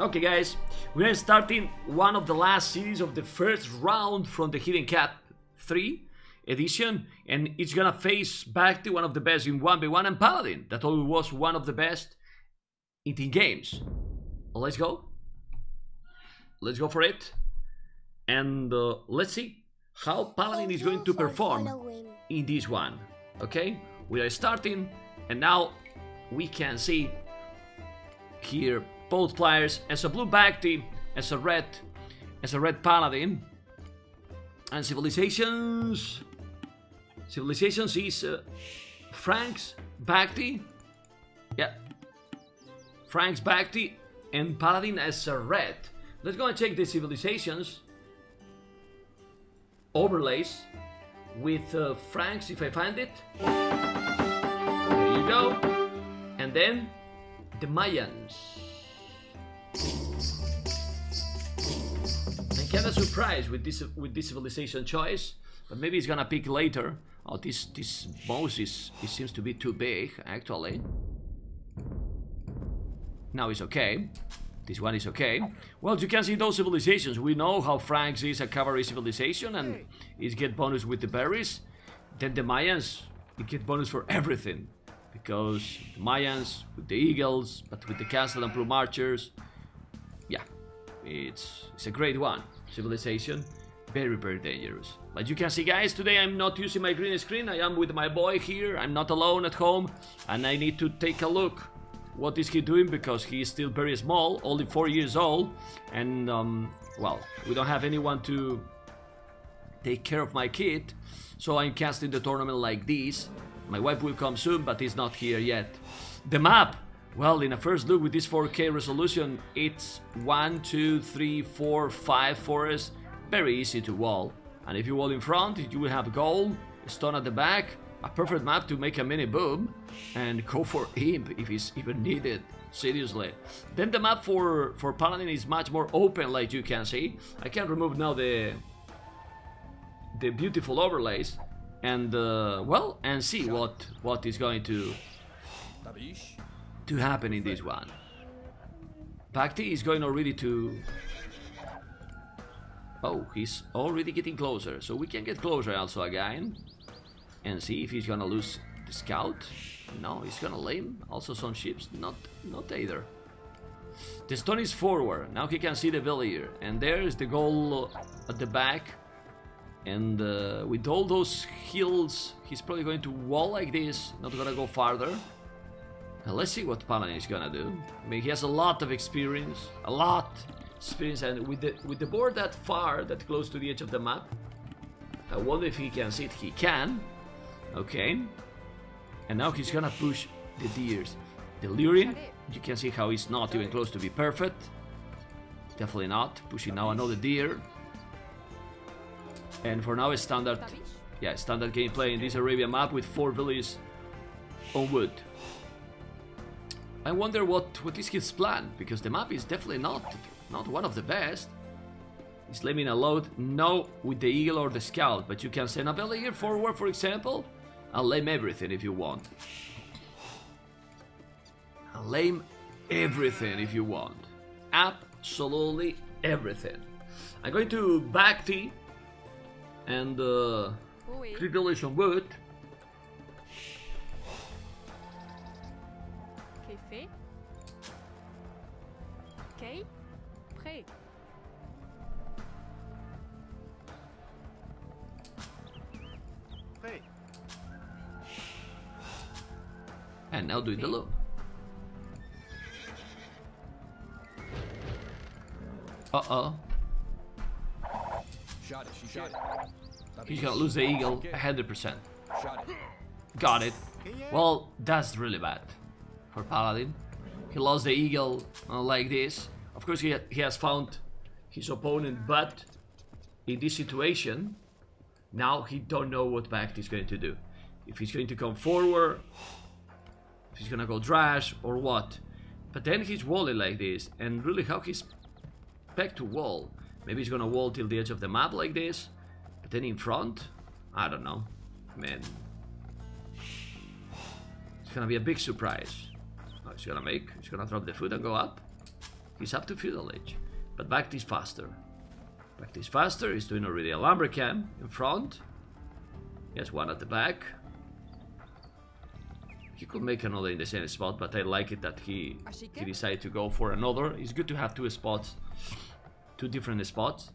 Okay guys, we are starting one of the last series of the first round from the Hidden Cup 3 edition and it's gonna face back to one of the best in 1v1 and Paladin that always was one of the best in team games. Let's go. Let's go for it. And uh, let's see how Paladin is going to perform in this one. Okay, we are starting and now we can see here both players as a blue back team, as a red, as a red paladin. And civilizations, civilizations is uh, Franks BacT, yeah, Franks BacT and paladin as a red. Let's go and check the civilizations overlays with uh, Franks if I find it. There you go. And then the Mayans. I'm kind of surprised with this with this civilization choice, but maybe it's gonna pick later. Oh, this this Moses it seems to be too big actually. Now it's okay. This one is okay. Well, you can see those civilizations. We know how Franks is a cavalry civilization and it get bonus with the berries. Then the Mayans, it get bonus for everything. Because the Mayans with the eagles, but with the castle and plume archers, yeah, it's, it's a great one. Civilization, very, very dangerous. But you can see, guys, today I'm not using my green screen. I am with my boy here. I'm not alone at home. And I need to take a look. What is he doing? Because he is still very small, only four years old. And, um, well, we don't have anyone to take care of my kid. So I'm casting the tournament like this. My wife will come soon, but is not here yet. The map well, in a first look with this 4K resolution, it's 1, 2, 3, 4, 5 forests, very easy to wall. And if you wall in front, you will have gold, stone at the back, a perfect map to make a mini boom, and go for imp if it's even needed, seriously. Then the map for, for Paladin is much more open, like you can see. I can remove now the, the beautiful overlays, and, uh, well, and see what, what is going to to happen in this one. BacT is going already to... Oh, he's already getting closer, so we can get closer also again. And see if he's gonna lose the scout. No, he's gonna lame. Also some ships, not, not either. The stone is forward, now he can see the villager. And there's the goal at the back. And uh, with all those hills, he's probably going to wall like this, not gonna go farther. Let's see what Paladin is gonna do. I mean, he has a lot of experience, a lot experience, and with the with the board that far, that close to the edge of the map, I wonder if he can see it. He can. Okay. And now he's gonna push the deers. The luring, you can see how he's not even close to be perfect. Definitely not. Pushing now another deer. And for now, it's standard, yeah, standard gameplay in this Arabian map with four villages on wood. I wonder what, what is his plan, because the map is definitely not, not one of the best. He's leaving a load, no with the eagle or the scout, but you can send a belly here forward, for example. I'll lame everything if you want. I'll lame everything if you want. Absolutely everything. I'm going to BacT and uh, Tribulation on Wood. And now do the loop. Uh-oh. Shot it, she shot it. He's gonna lose the eagle 100%. Got it. Well, that's really bad for Paladin. He lost the eagle uh, like this. Of course, he, ha he has found his opponent, but in this situation, now he don't know what BacT is going to do. If he's going to come forward, if he's gonna go trash, or what. But then he's walling like this, and really how he's back to wall. Maybe he's gonna wall till the edge of the map like this, but then in front, I don't know. Man, it's gonna be a big surprise. Oh, he's gonna make, he's gonna drop the foot and go up. He's up to feudal age. But back is faster. Back is faster. He's doing already a lumbercamp in front. He has one at the back. He could make another in the same spot, but I like it that he he decided to go for another. It's good to have two spots, two different spots.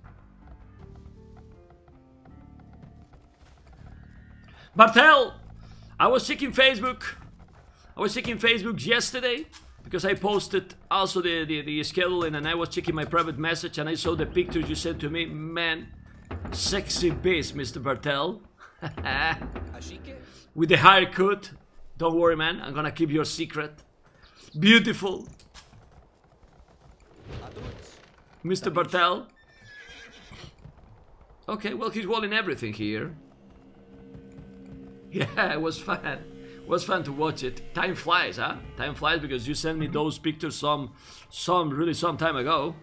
Bartel, I was checking Facebook. I was checking Facebook yesterday because I posted also the, the, the scheduling and I was checking my private message and I saw the pictures you sent to me. Man, sexy beast, Mr. Bartel. With the haircut. Don't worry, man. I'm gonna keep your secret. Beautiful. Mr. Bartel. Okay, well, he's walling everything here. Yeah, it was fun. It was fun to watch it. Time flies, huh? Time flies because you sent me mm-hmm. those pictures some, some really some time ago.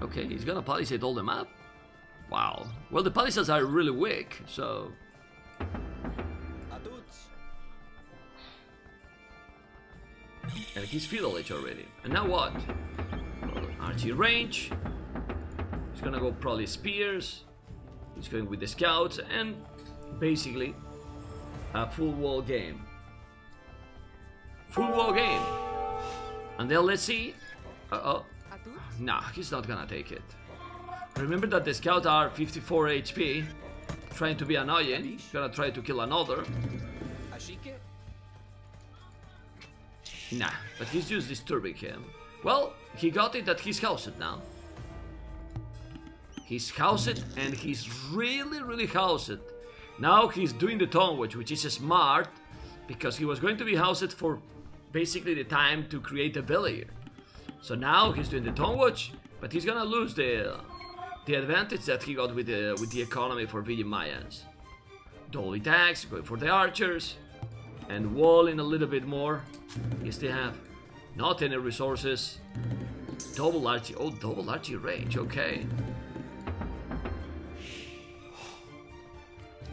Okay, he's gonna palisade all the up. Wow. Well, the palisades are really weak, so and he's feudal age already. And now what? Archery range. He's gonna go probably spears. He's going with the scouts and basically a full wall game. Full wall game. And then let's see. Uh oh. Nah, he's not gonna take it. Remember that the scouts are 54 HP. Trying to be annoying. Gonna try to kill another. Nah, but he's just disturbing him. Well, he got it that he's housed now. He's housed and he's really, really housed. Now he's doing the town watch, which is smart because he was going to be housed for basically the time to create a villager. So now he's doing the town watch, but he's gonna lose the the advantage that he got with the with the economy for Villain Mayans. Double attacks, going for the archers, and walling a little bit more. You still have not any resources. Double archie, oh double archery range, okay.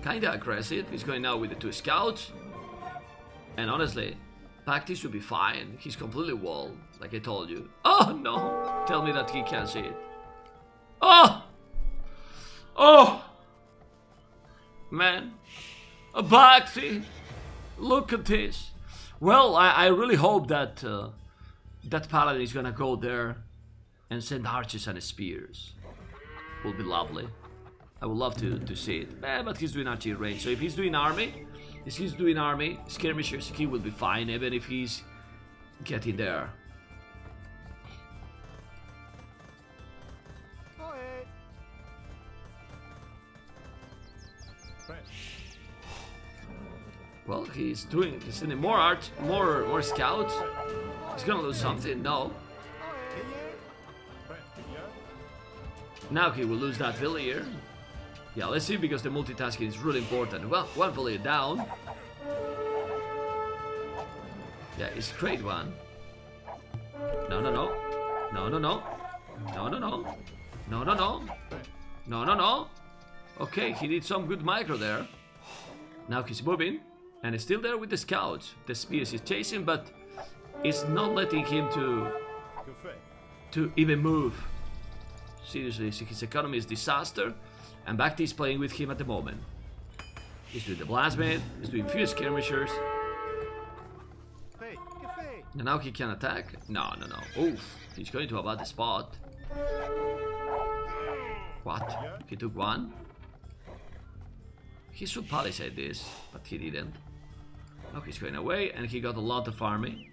Kinda aggressive, he's going now with the two scouts. And honestly, BacT should be fine. He's completely walled, like I told you. Oh no! Tell me that he can't see it. Oh! Oh! Man. A BacT! Look at this. Well, I, I really hope that uh, that paladin is gonna go there and send archers and spears. Will be lovely. I would love to, to see it. Eh, but he's doing archery range. So if he's doing army, if he's doing army, skirmishers, he will be fine even if he's getting there. Well, he's doing, he's sending more art, more, more scouts. He's gonna lose something, no. Now he will lose that villager. Yeah, let's see, because the multitasking is really important. Well, one villager down. Yeah, it's great one. No, no, no. No, no, no. No, no, no. No, no, no. No, no, no. Okay, he did some good micro there. Now he's moving. And he's still there with the scouts. The spears is chasing, but it's not letting him to to even move. Seriously, his economy is disaster, and BacT is playing with him at the moment. He's doing the blacksmith, he's doing few skirmishers. And now he can attack? No, no, no. Oof, he's going to about the spot. What? He took one? He should palisade this, but he didn't. Now he's going away, and he got a lot of army.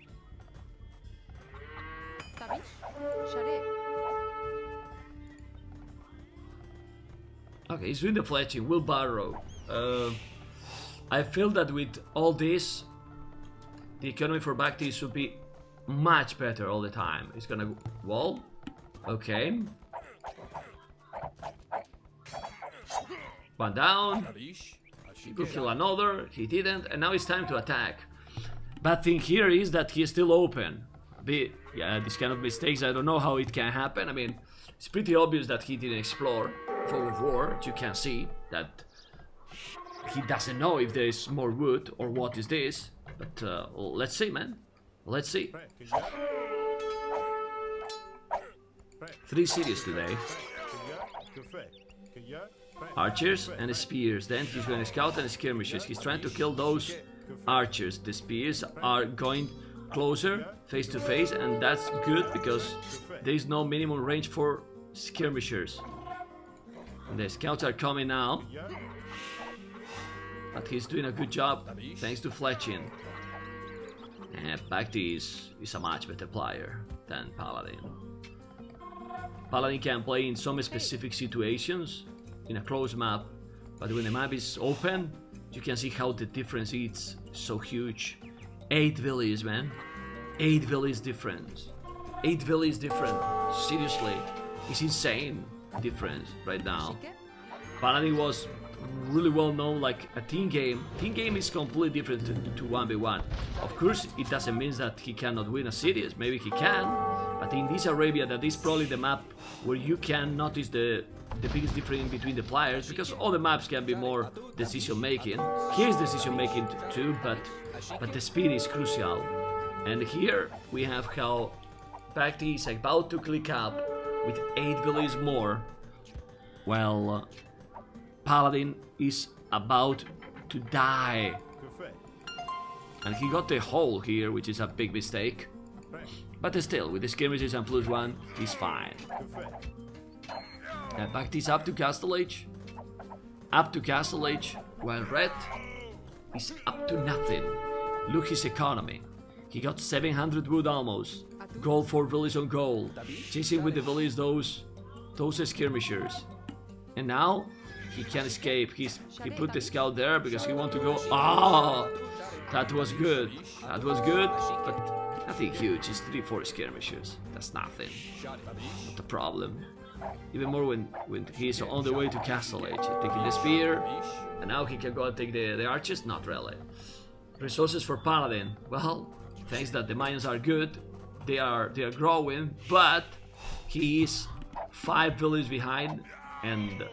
Okay, he's doing the fletching, wheelbarrow. Uh, I feel that with all this, the economy for BacT should be much better all the time. He's gonna wall. Okay. One down. He could kill another, he didn't, and now it's time to attack. Bad thing here is that he's still open. Be yeah, this kind of mistakes, I don't know how it can happen. I mean, it's pretty obvious that he didn't explore Fog of War. You can see that he doesn't know if there is more wood or what is this. But uh, let's see, man. Let's see. Prêt, cueilleur. Prêt, Three cities today. Archers and spears. Then he's going to scout and skirmishes. He's trying to kill those archers. The spears are going closer, face to face, and that's good because there is no minimum range for skirmishers. And the scouts are coming now, but he's doing a good job thanks to Fletching. And BacT is, is a much better player than Paladin. Paladin can play in some specific situations in a closed map, but when the map is open, you can see how the difference is so huge. 8 villages, man. 8 villages difference. 8 villages different. Seriously. It's insane difference right now. Paladin was really well known like a team game. Team game is completely different to, to 1v1. Of course, it doesn't mean that he cannot win a series. Maybe he can, but in this Arabia, that is probably the map where you can notice the the biggest difference between the players because all the maps can be more decision making. Here's decision making too, but but the speed is crucial. And here we have how BacT is about to click up with 8 villages more. Well, uh, Paladin is about to die. And he got the hole here, which is a big mistake. But still, with the skirmishes and plus one, he's fine. fait? Uh, BacT's up to Castle Age. Up to Castle Age, while Red is up to nothing. Look his economy. He got 700 wood almost. Gold for village on gold. Chasing with the village those those skirmishers. And now he can't escape. He's he put the scout there because he want to go. Ah, that was good. That was good, but nothing huge. It's three, four skirmishers. That's nothing. Not a problem. Even more when when he's on the way to Castle Age, taking the spear, and now he can go and take the the archers. Not really. Resources for Paladin. Well, thanks that the Mayans are good. They are they are growing, but he is five villages behind, and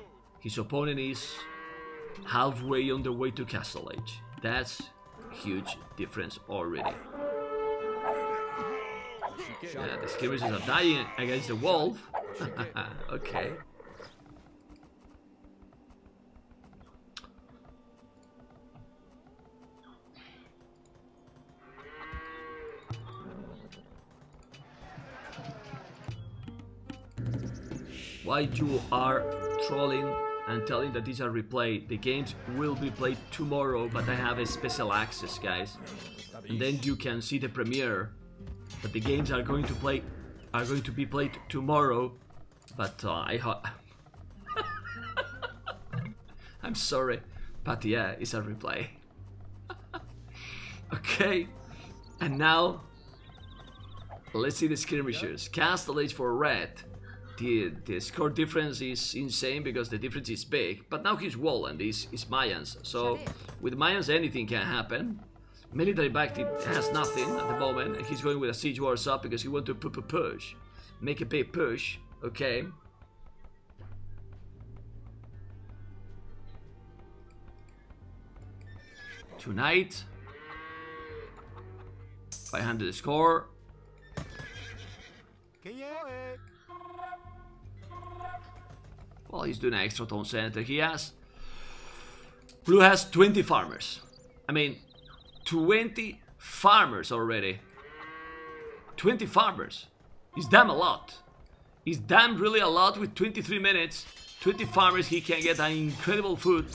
his opponent is halfway on the way to Castle Age. That's huge difference already. Yeah, the skirmishers are dying against the wolf. okay. Why you are trolling and telling that these are replay? The games will be played tomorrow, but I have a special access, guys. And then you can see the premiere. But the games are going to play are going to be played tomorrow. But uh, I I'm sorry, but yeah, it's a replay. okay, and now let's see the skirmishers. Castle Age for red. The, the score difference is insane because the difference is big. But now he's wall and he's, he's Mayans. So with Mayans anything can happen. Military BacT has nothing at the moment and he's going with a siege workshop because he want to pu- pu- push. Make a big push. Okay. Tonight 500 score. Well, he's doing extra town center. He has. Blue has 20 farmers. I mean, 20 farmers already. 20 farmers. Is damn a lot. Is damn really a lot with 23 minutes. 20 farmers, he can get an incredible food.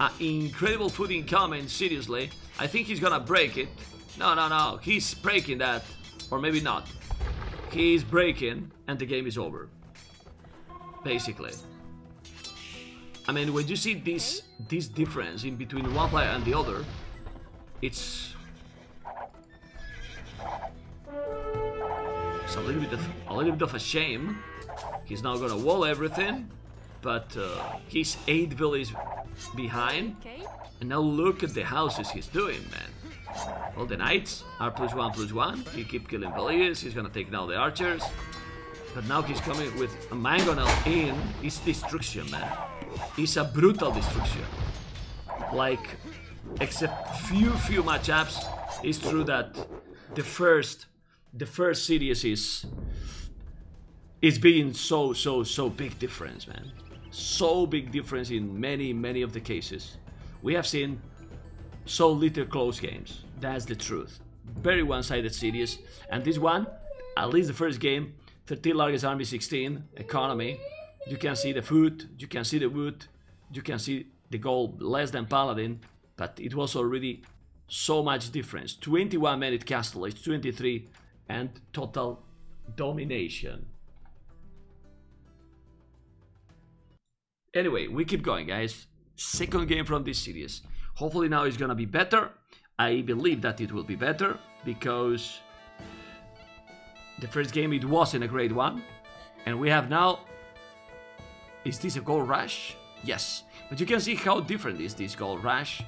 An incredible food incoming, seriously. I think he's gonna break it. No, no, no. He's breaking that. Or maybe not. He's breaking, and the game is over. Basically. I mean, when you see this this difference in between one player and the other, it's it's a little bit of a little bit of a shame. He's now gonna wall everything, but uh, he's eight villages behind, and now look at the houses he's doing, man. All the knights are plus one plus one. He keep killing villages. He's gonna take down the archers. But now he's coming with a mangonel in. It's destruction, man. It's a brutal destruction. Like, except few few matchups, it's true that the first the first series is is being so so so big difference, man. So big difference in many many of the cases. We have seen so little close games. That's the truth. Very one-sided series, and this one, at least the first game, 13 largest army, 16 economy. You can see the food, you can see the wood, you can see the gold less than paladin, but it was already so much difference. 21 minute castle age, 23, and total domination. Anyway, we keep going, guys. Second game from this series. Hopefully now it's gonna be better. I believe that it will be better because the first game it wasn't a great one, and we have now. Is this a gold rush? Yes, but you can see how different is this gold rush,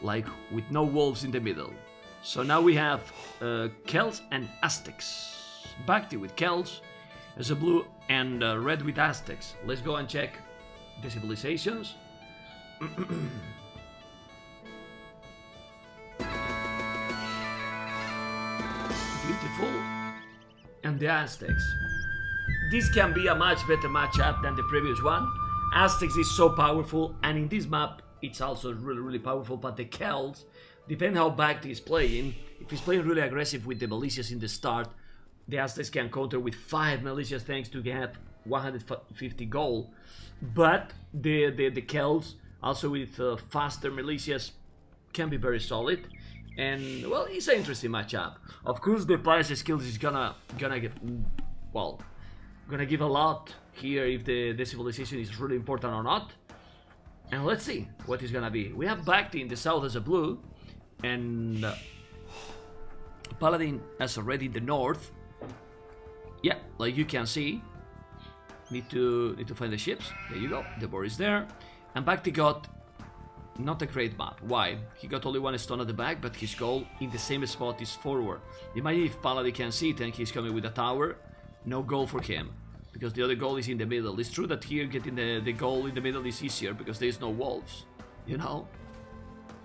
like with no wolves in the middle. So now we have uh, Celts and Aztecs. BacT with Celts, as a blue and uh, red with Aztecs. Let's go and check the civilizations. Beautiful. And the Aztecs. This can be a much better matchup than the previous one. Aztecs is so powerful, and in this map, it's also really, really powerful. But the Celts, depending how BacT is playing, if he's playing really aggressive with the militias in the start, the Aztecs can counter with 5 militias thanks to get 150 gold. But the, the, the Celts, also with uh, faster militias, can be very solid. And well, it's an interesting matchup. Of course, the player's skills is gonna gonna get well, gonna give a lot here if the, the civilization is really important or not. And let's see what is gonna be. We have BacT in the south as a blue, and uh, Paladin as already in the north. Yeah, like you can see. Need to need to find the ships. There you go. The board is there. And BacT got not a great map. Why? He got only one stone at the back, but his goal in the same spot is forward. Imagine if Paladin can see it and he's coming with a tower. No goal for him. Because the other goal is in the middle. It's true that here getting the, the goal in the middle is easier because there's no walls. You know?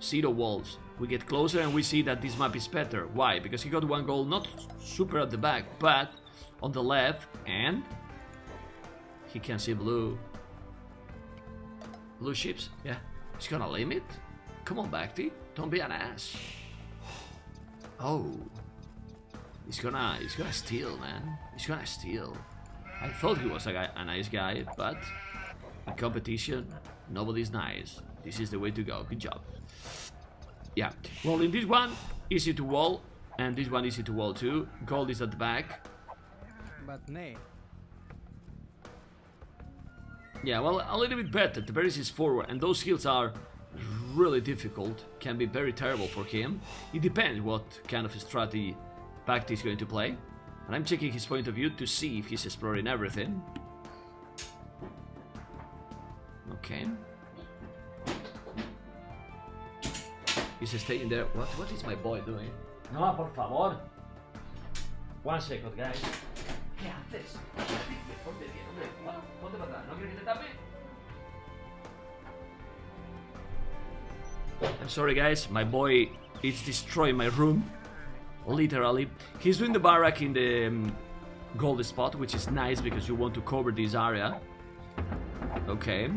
Zero walls. We get closer and we see that this map is better. Why? Because he got one goal not super at the back, but on the left and he can see blue. Blue ships? Yeah. He's gonna limit? Come on, BacT. Don't be an ass. Oh. He's gonna he's gonna steal, man. He's gonna steal. I thought he was a, guy, a nice guy, but in competition, nobody's nice. This is the way to go. Good job. Yeah. Well, in this one, easy to wall, and this one easy to wall too. Gold is at the back. But nay. Yeah, well, a little bit better. The berries is forward, and those skills are really difficult. Can be very terrible for him. It depends what kind of strategy BacT is going to play. And I'm checking his point of view to see if he's exploring everything. Okay. He's staying there. What? What is my boy doing? No, por favor. One second, guys. ¿Qué haces? Ponte bien, hombre. Ponte para atrás. ¿No quieres que te tape? I'm sorry, guys. My boy is destroying my room. Literally. He's doing the barrack in the um, gold spot, which is nice because you want to cover this area. Okay.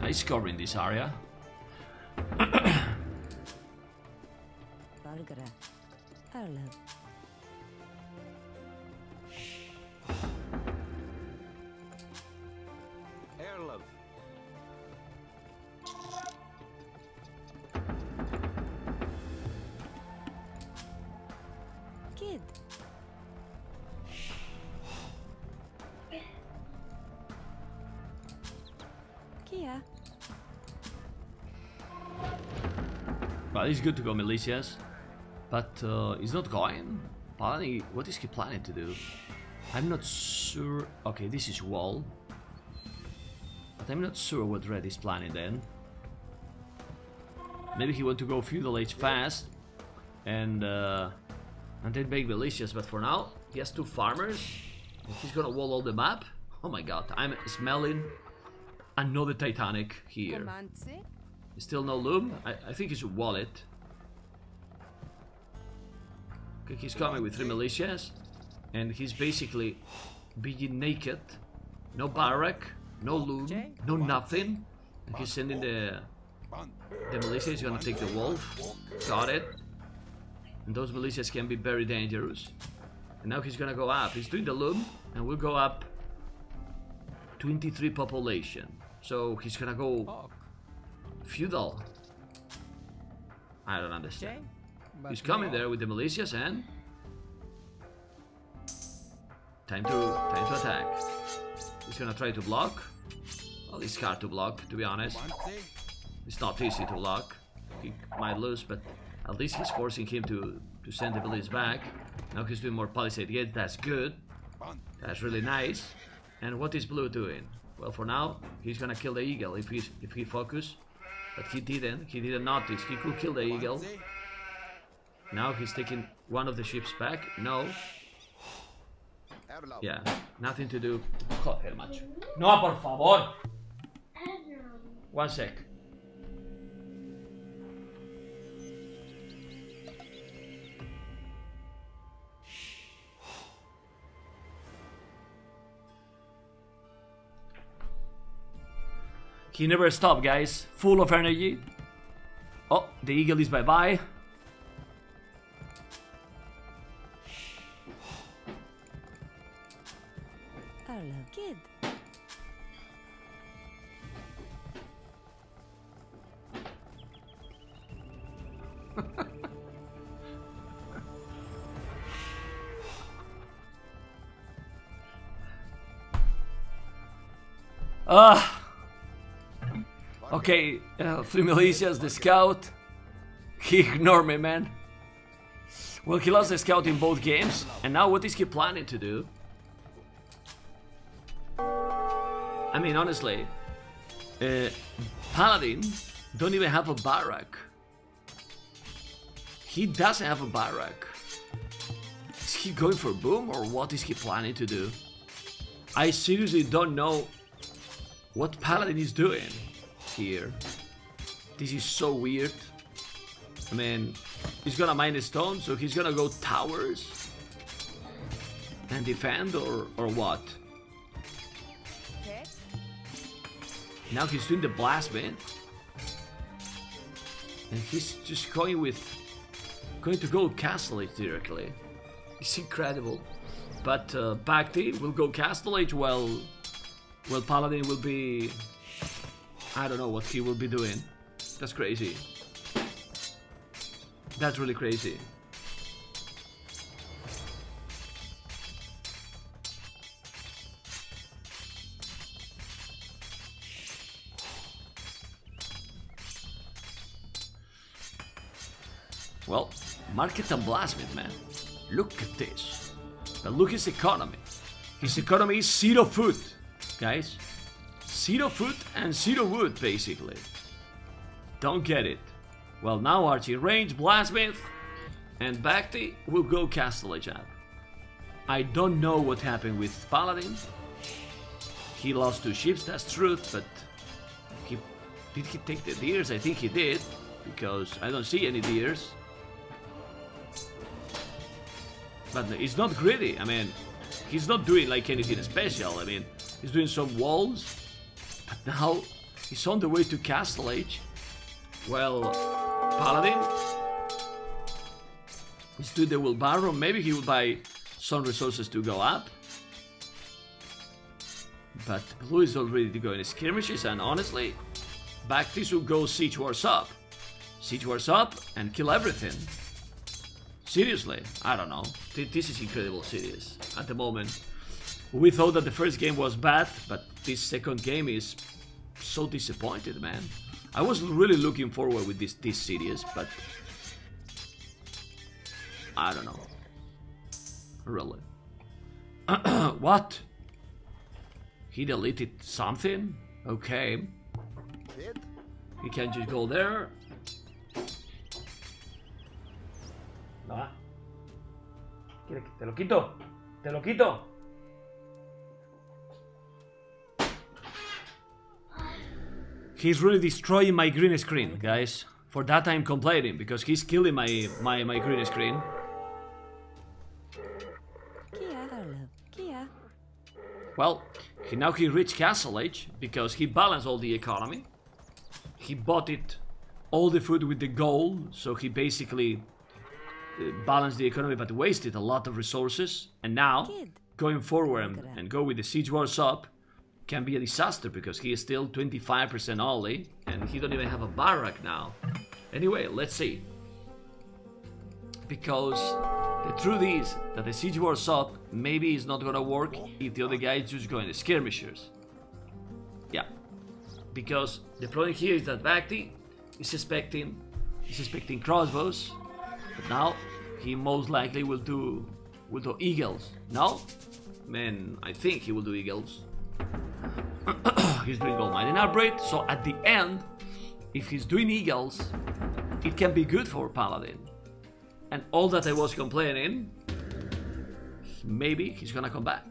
Nice covering this area. It's good to go militias, but uh, he's not going. Planning, what is he planning to do? I'm not sure. Okay, this is wall, but I'm not sure what Red is planning then. Maybe he want to go feudal age fast, and uh, and then make militias. But for now, he has two farmers. He's gonna wall all the map. Oh my god, I'm smelling another Titanic here. Still no loom? I, I think it's a wallet. Okay, he's coming with three militias. And he's basically being naked. No barrack, no loom, no nothing. And he's sending the the militia is gonna take the wolf. Got it. And those militias can be very dangerous. And now he's gonna go up. He's doing the loom and we'll go up 23 population. So he's gonna go. Feudal. I don't understand. Okay. He's coming there with the militias and time to time to attack. He's gonna try to block. Well, it's hard to block, to be honest. It's not easy to block. He might lose, but at least he's forcing him to to send the village back. Now he's doing more palisade gates. That's good. That's really nice. And what is blue doing? Well, for now, he's gonna kill the eagle if he's if he focus. But he didn't. He didn't notice. He could kill the eagle. Now he's taking one of the ships back. No. Yeah, nothing to do. Joder, macho. No, por favor. One sec. He never stopped, guys. Full of energy. Oh, the eagle is bye-bye. Arlo. Kid. Ah. Okay, uh, three militias, the scout. He ignored me, man. Well, he lost the scout in both games, and now what is he planning to do? I mean, honestly, uh, Paladin don't even have a barrack. He doesn't have a barrack. Is he going for boom, or what is he planning to do? I seriously don't know what Paladin is doing here. This is so weird. I mean, he's gonna mine a stone, so he's gonna go towers and defend, or or what? Now he's doing the blacksmith, and he's just going with going to go castle age directly. It's incredible. But uh, BacT will go castle age while well Paladin will be I don't know what he will be doing. That's crazy. That's really crazy. Well, market and blasphemy, man. Look at this. But look his economy. His economy is zero food, guys. Zero food and zero wood, basically. Don't get it. Well, now Archery range, blacksmith, and BacT will go up. I don't know what happened with Paladin. He lost two ships, that's true, but he did he take the deers? I think he did, because I don't see any deers. But he's not greedy. I mean, he's not doing like anything special. I mean, he's doing some walls, now he's on the way to Castle Age. Well, Paladin is doing the wheelbarrow. Maybe he will buy some resources to go up. But Blue is already going to skirmishes, and honestly, Bactis will go Siege Workshop. Siege Workshop and kill everything. Seriously, I don't know. This is incredible serious at the moment. We thought that the first game was bad, but this second game is so disappointed, man. I was really looking forward with this this series, but I don't know. Really. what? He deleted something? Okay. He can just go there. No. ¿Quiere que te lo quito? ¿Te lo quito? He's really destroying my green screen, guys. For that I'm complaining, because he's killing my, my, my green screen. Kia. Arlo. Kia. Well, he, now he reached castle age, because he balanced all the economy. He bought it, all the food with the gold, so he basically uh, balanced the economy but wasted a lot of resources. And now, going forward and, and go with the siege workshop can be a disaster because he is still 25% only and he don't even have a barrack now. Anyway, let's see. Because the truth is that the siege workshop maybe is not gonna work if the other guy is just going to skirmishers. Yeah. Because the problem here is that BacT is expecting is expecting crossbows, but now he most likely will do will do eagles. No? Man, I think he will do eagles. he's doing gold mining upgrade, so at the end, if he's doing eagles, it can be good for Paladin. And all that I was complaining, maybe he's gonna come back.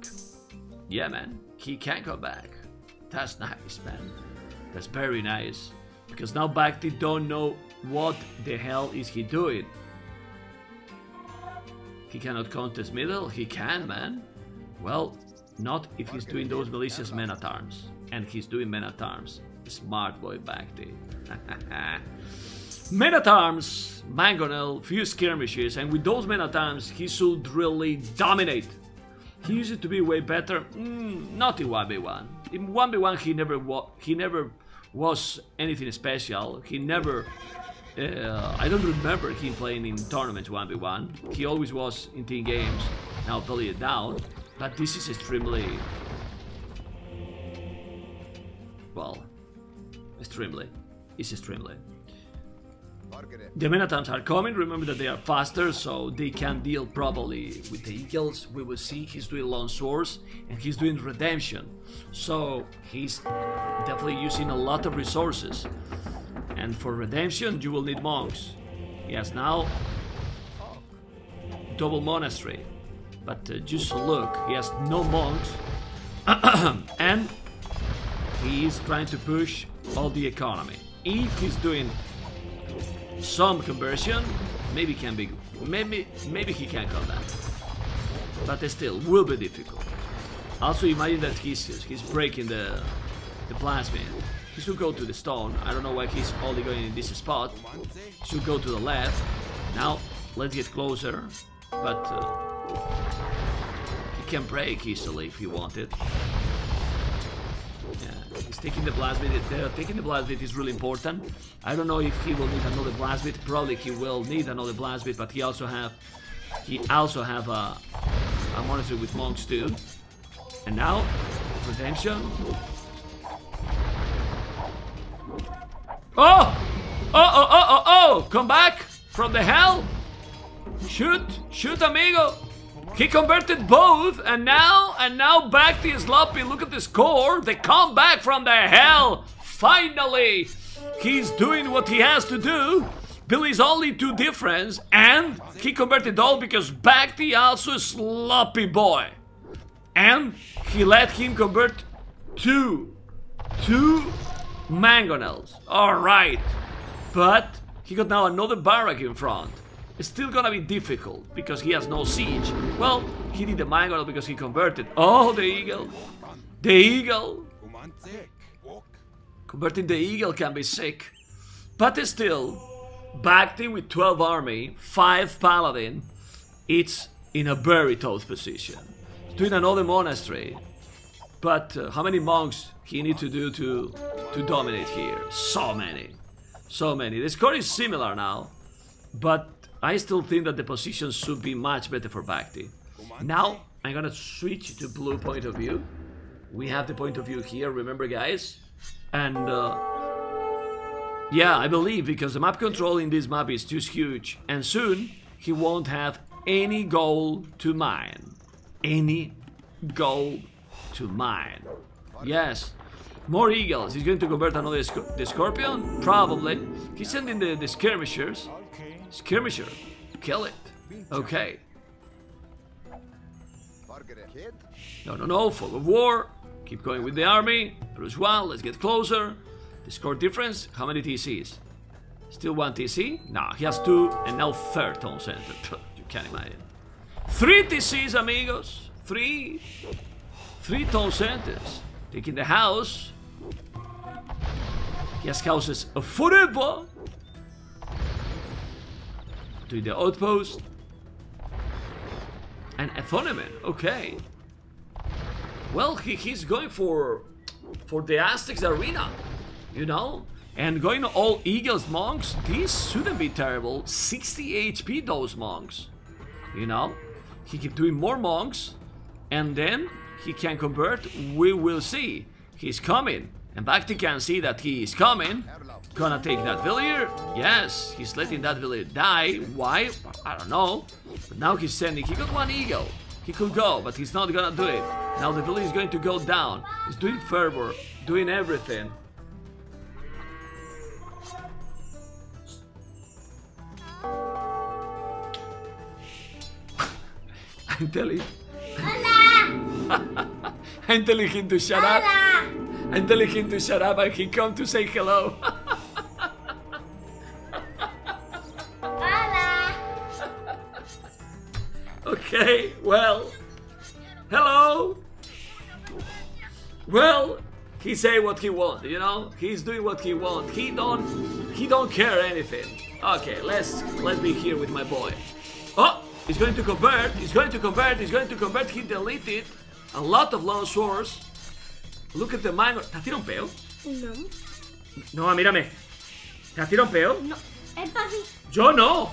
Yeah, man, he can come back. That's nice, man. That's very nice. Because now BacT don't know what the hell is he doing. He cannot contest middle? He can, man. Well, not if he's doing those malicious men at arms. And he's doing men at arms. Smart boy BacT. men at arms, Mangonel, few skirmishes, and with those men at arms, he should really dominate. He used to be way better. Mm, not in 1v1. In 1v1, he never he never was anything special. He never. Uh, I don't remember him playing in tournaments 1v1. He always was in team games. Now totally it down. But this is extremely. Well, extremely. It's extremely. The Menatams are coming, remember that they are faster, so they can deal properly with the Eagles. We will see he's doing Long Swords and he's doing Redemption. So he's definitely using a lot of resources. And for Redemption, you will need monks. Yes, now double monastery. But uh, just look, he has no monks. and he is trying to push all the economy. If he's doing some conversion, maybe can be, maybe maybe he can come back, but it still will be difficult. Also, imagine that he's he's breaking the the plasmid. He should go to the stone. I don't know why he's only going in this spot. He should go to the left. Now, let's get closer, but uh, he can break easily if he wanted. Yeah, he's taking the plasmid. Uh, taking the plasmid is really important. I don't know if he will need another plasmid. Probably he will need another plasmid, but he also have he also have a a monitor with monks too. And now redemption. Oh! Oh! Oh! Oh! Oh! Oh! Come back from the hell! Shoot! Shoot, amigo! He converted both, and now, and now back to sloppy. Look at the score. They come back from the hell. Finally, he's doing what he has to do. Billy's only two difference, and he converted all because BacT also a sloppy boy. And he let him convert two, two mangonels. Alright. But he got now another barrack in front. It's still gonna be difficult because he has no siege. Well, he did the mangonel because he converted. Oh, the eagle. The eagle. Converting the eagle can be sick. But still, BacT with 12 army, 5 paladin, it's in a very tough position. He's doing another monastery. But uh, how many monks he need to do to to dominate here? So many. So many. The score is similar now. But I still think that the position should be much better for BacT. Now, I'm gonna switch to blue point of view. We have the point of view here, remember guys? And uh, yeah, I believe because the map control in this map is too huge. And soon, he won't have any goal to mine. Any goal to mine. Yes, more eagles. He's going to convert another sc the scorpion? Probably. He's sending the, the skirmishers. Skirmisher. Kill it. Okay. No, no, no. Fog of war. Keep going with the army. Plus one. Let's get closer. The score difference, how many TCs? Still one TC? No, he has two and now third town center. you can't imagine. Three TCs, amigos. Three. Three town centers. Taking the house. He has houses forever. Doing the outpost. And a tournament, okay. Well, he, he's going for for the Aztecs arena, you know? And going to all Eagles monks, this shouldn't be terrible. 60 HP those monks, you know? He keep doing more monks, and then he can convert, we will see. He's coming, and BacT can see that he is coming. Gonna take that villager? Yes, he's letting that villager die. Why? I don't know. But now he's sending, he got one eagle. He could go, but he's not gonna do it. Now the villager is going to go down. He's doing fervor, doing everything. I'm telling I'm telling him to shut up. I'm telling him to shut up and he come to say hello. okay, well. Hello. Well, he say what he want, you know? He's doing what he want. He don't he don't care anything. Okay, let's let's be here with my boy. Oh, he's going to convert, he's going to convert, he's going to convert, he deleted a lot of long swords. Look at the mango. ¿Te tirado un peo? No. No, mírame. ¿Te tirado un peo? No. Es para mí. Yo no.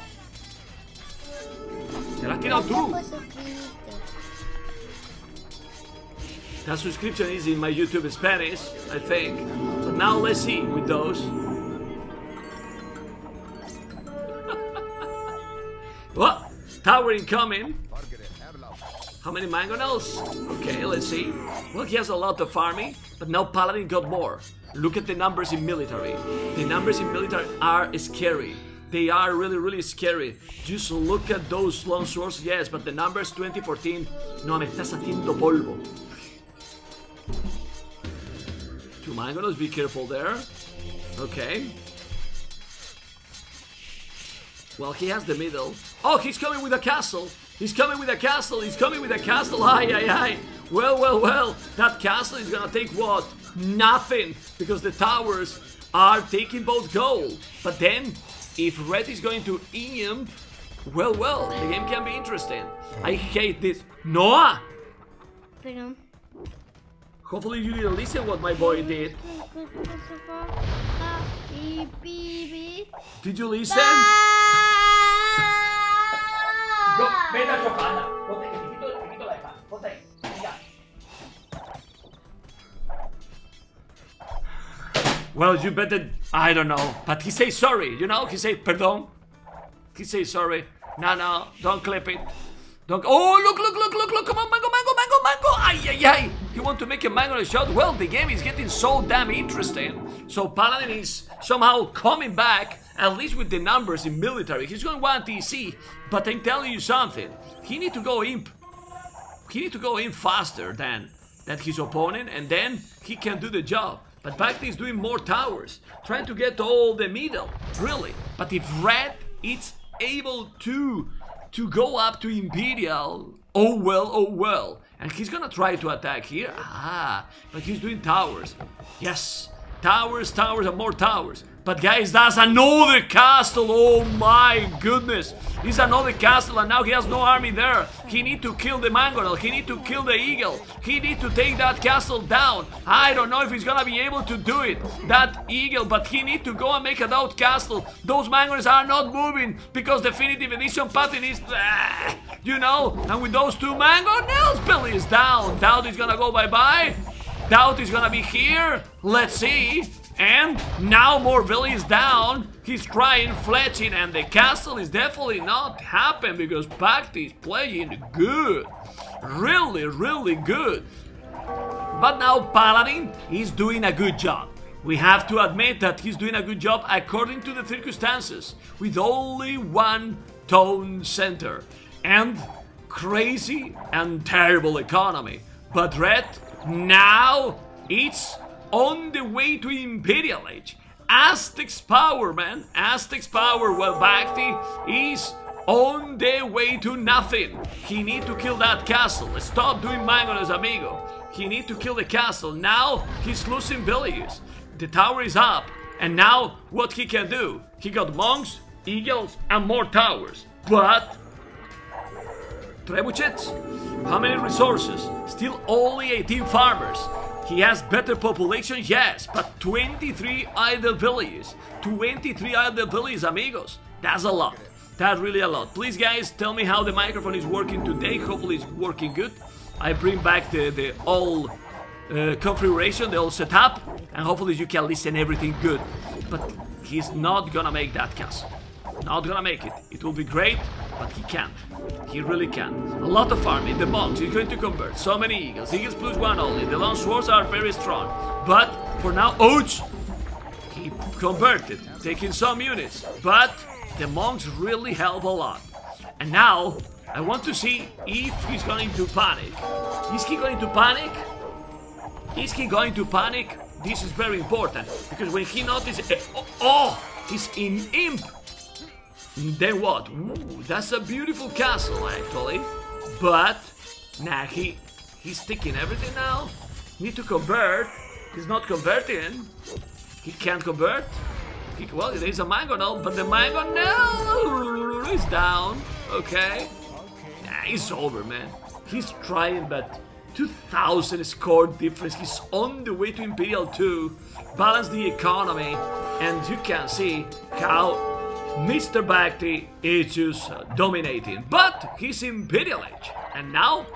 Tú. That subscription is in my YouTube Spanish, I think. But now let's see with those. what? Tower incoming. How many mangonels? Okay, let's see. Well, he has a lot of farming, but now Paladin got more. Look at the numbers in military. The numbers in military are scary. They are really, really scary. Just look at those long swords, yes, but the numbers 2014, no me estás haciendo polvo. Two mangoes, be careful there. Okay. Well, he has the middle. Oh, he's coming with a castle. He's coming with a castle. He's coming with a castle. Aye, aye, aye. Well, well, well. That castle is gonna take what? Nothing. Because the towers are taking both gold. But then, if red is going to imp, well, well, the game can be interesting. I hate this. Noah! Hopefully you didn't listen what my boy did. Did you listen? Go, vete a chocarla. Well, you better. I don't know. But he say sorry, you know? He say perdón. He say sorry. No, no, don't clip it. Don't. Oh, look, look, look, look, look. Come on, mango, mango, mango, mango. Ay, ay, ay. You want to make a mango shot? Well, the game is getting so damn interesting. So Paladin is somehow coming back, at least with the numbers in military. He's going 1 TC, but I'm telling you something. He need to go imp. He need to go in faster than, than his opponent, and then he can do the job. But BacT is doing more towers, trying to get all the middle, really. But if Red is able to to go up to Imperial, oh well, oh well. And he's gonna try to attack here. Ah, but he's doing towers. Yes, towers, towers, and more towers. But guys, that's another castle. Oh my goodness. It's another castle and now he has no army there. He need to kill the Mangonel. He need to kill the Eagle. He need to take that castle down. I don't know if he's gonna be able to do it. That Eagle, but he need to go and make a doubt castle. Those Mangonels are not moving because Definitive Edition pattern is... ah, you know, and with those two Mangonels, Billy is down. Doubt is gonna go bye-bye. Doubt is gonna be here. Let's see. And now Morvilli is down. He's trying fletching, and the castle is definitely not happening because BacT is playing good. Really, really good. But now Paladin is doing a good job. We have to admit that he's doing a good job according to the circumstances, with only one town center and crazy and terrible economy. But Red now it's on the way to Imperial Age. Aztec's power, man. Aztec's power. Well, BacT is on the way to nothing. He need to kill that castle. Stop doing mangones, amigo. He need to kill the castle. Now he's losing villages. The tower is up. And now what he can do? He got monks, eagles, and more towers. But Trebuchets? How many resources? Still only 18 farmers. He has better population, yes, but 23 idle villages. 23 idle villages, amigos. That's a lot. That's really a lot. Please, guys, tell me how the microphone is working today. Hopefully, it's working good. I bring back the, the old uh, configuration, the old setup, and hopefully you can listen everything good. But he's not gonna make that castle. Not gonna make it. It will be great, but he can't. He really can't. A lot of farming. The monks is going to convert. So many eagles. Eagles plus one only. The long swords are very strong. But for now, ouch! He converted, taking some units. But the monks really help a lot. And now, I want to see if he's going to panic. Is he going to panic? Is he going to panic? This is very important because when he notices, eh, oh, oh, he's in imp. Then what? Ooh, that's a beautiful castle actually, but nah, he he's taking everything now. Need to convert. He's not converting. He can't convert. He, well, there's a mango now, but the mango no is down. Okay. Nah, it's over, man. He's trying, but 2,000 score difference. He's on the way to Imperial 2. Balance the economy, and you can see how Mr. BacT is just dominating. But he's Imperial Age, and now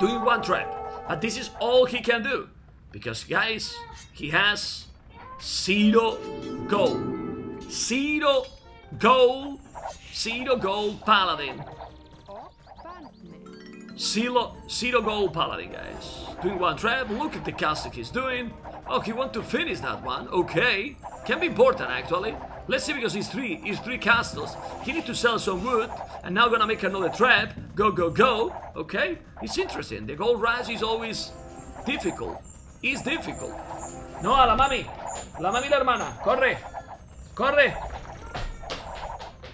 doing one trap. But this is all he can do. Because, guys, he has zero gold. Zero gold. Zero gold paladin. Zero, zero gold paladin, guys. Doing one trap. Look at the casting he's doing. Oh, he want to finish that one. Okay. Can be important, actually. Let's see, because he's three. He's three castles. He need to sell some wood. And now gonna make another trap. Go, go, go. Okay. It's interesting. The gold rush is always difficult. It's difficult. No, a la mami. La mami la hermana. Corre. Corre.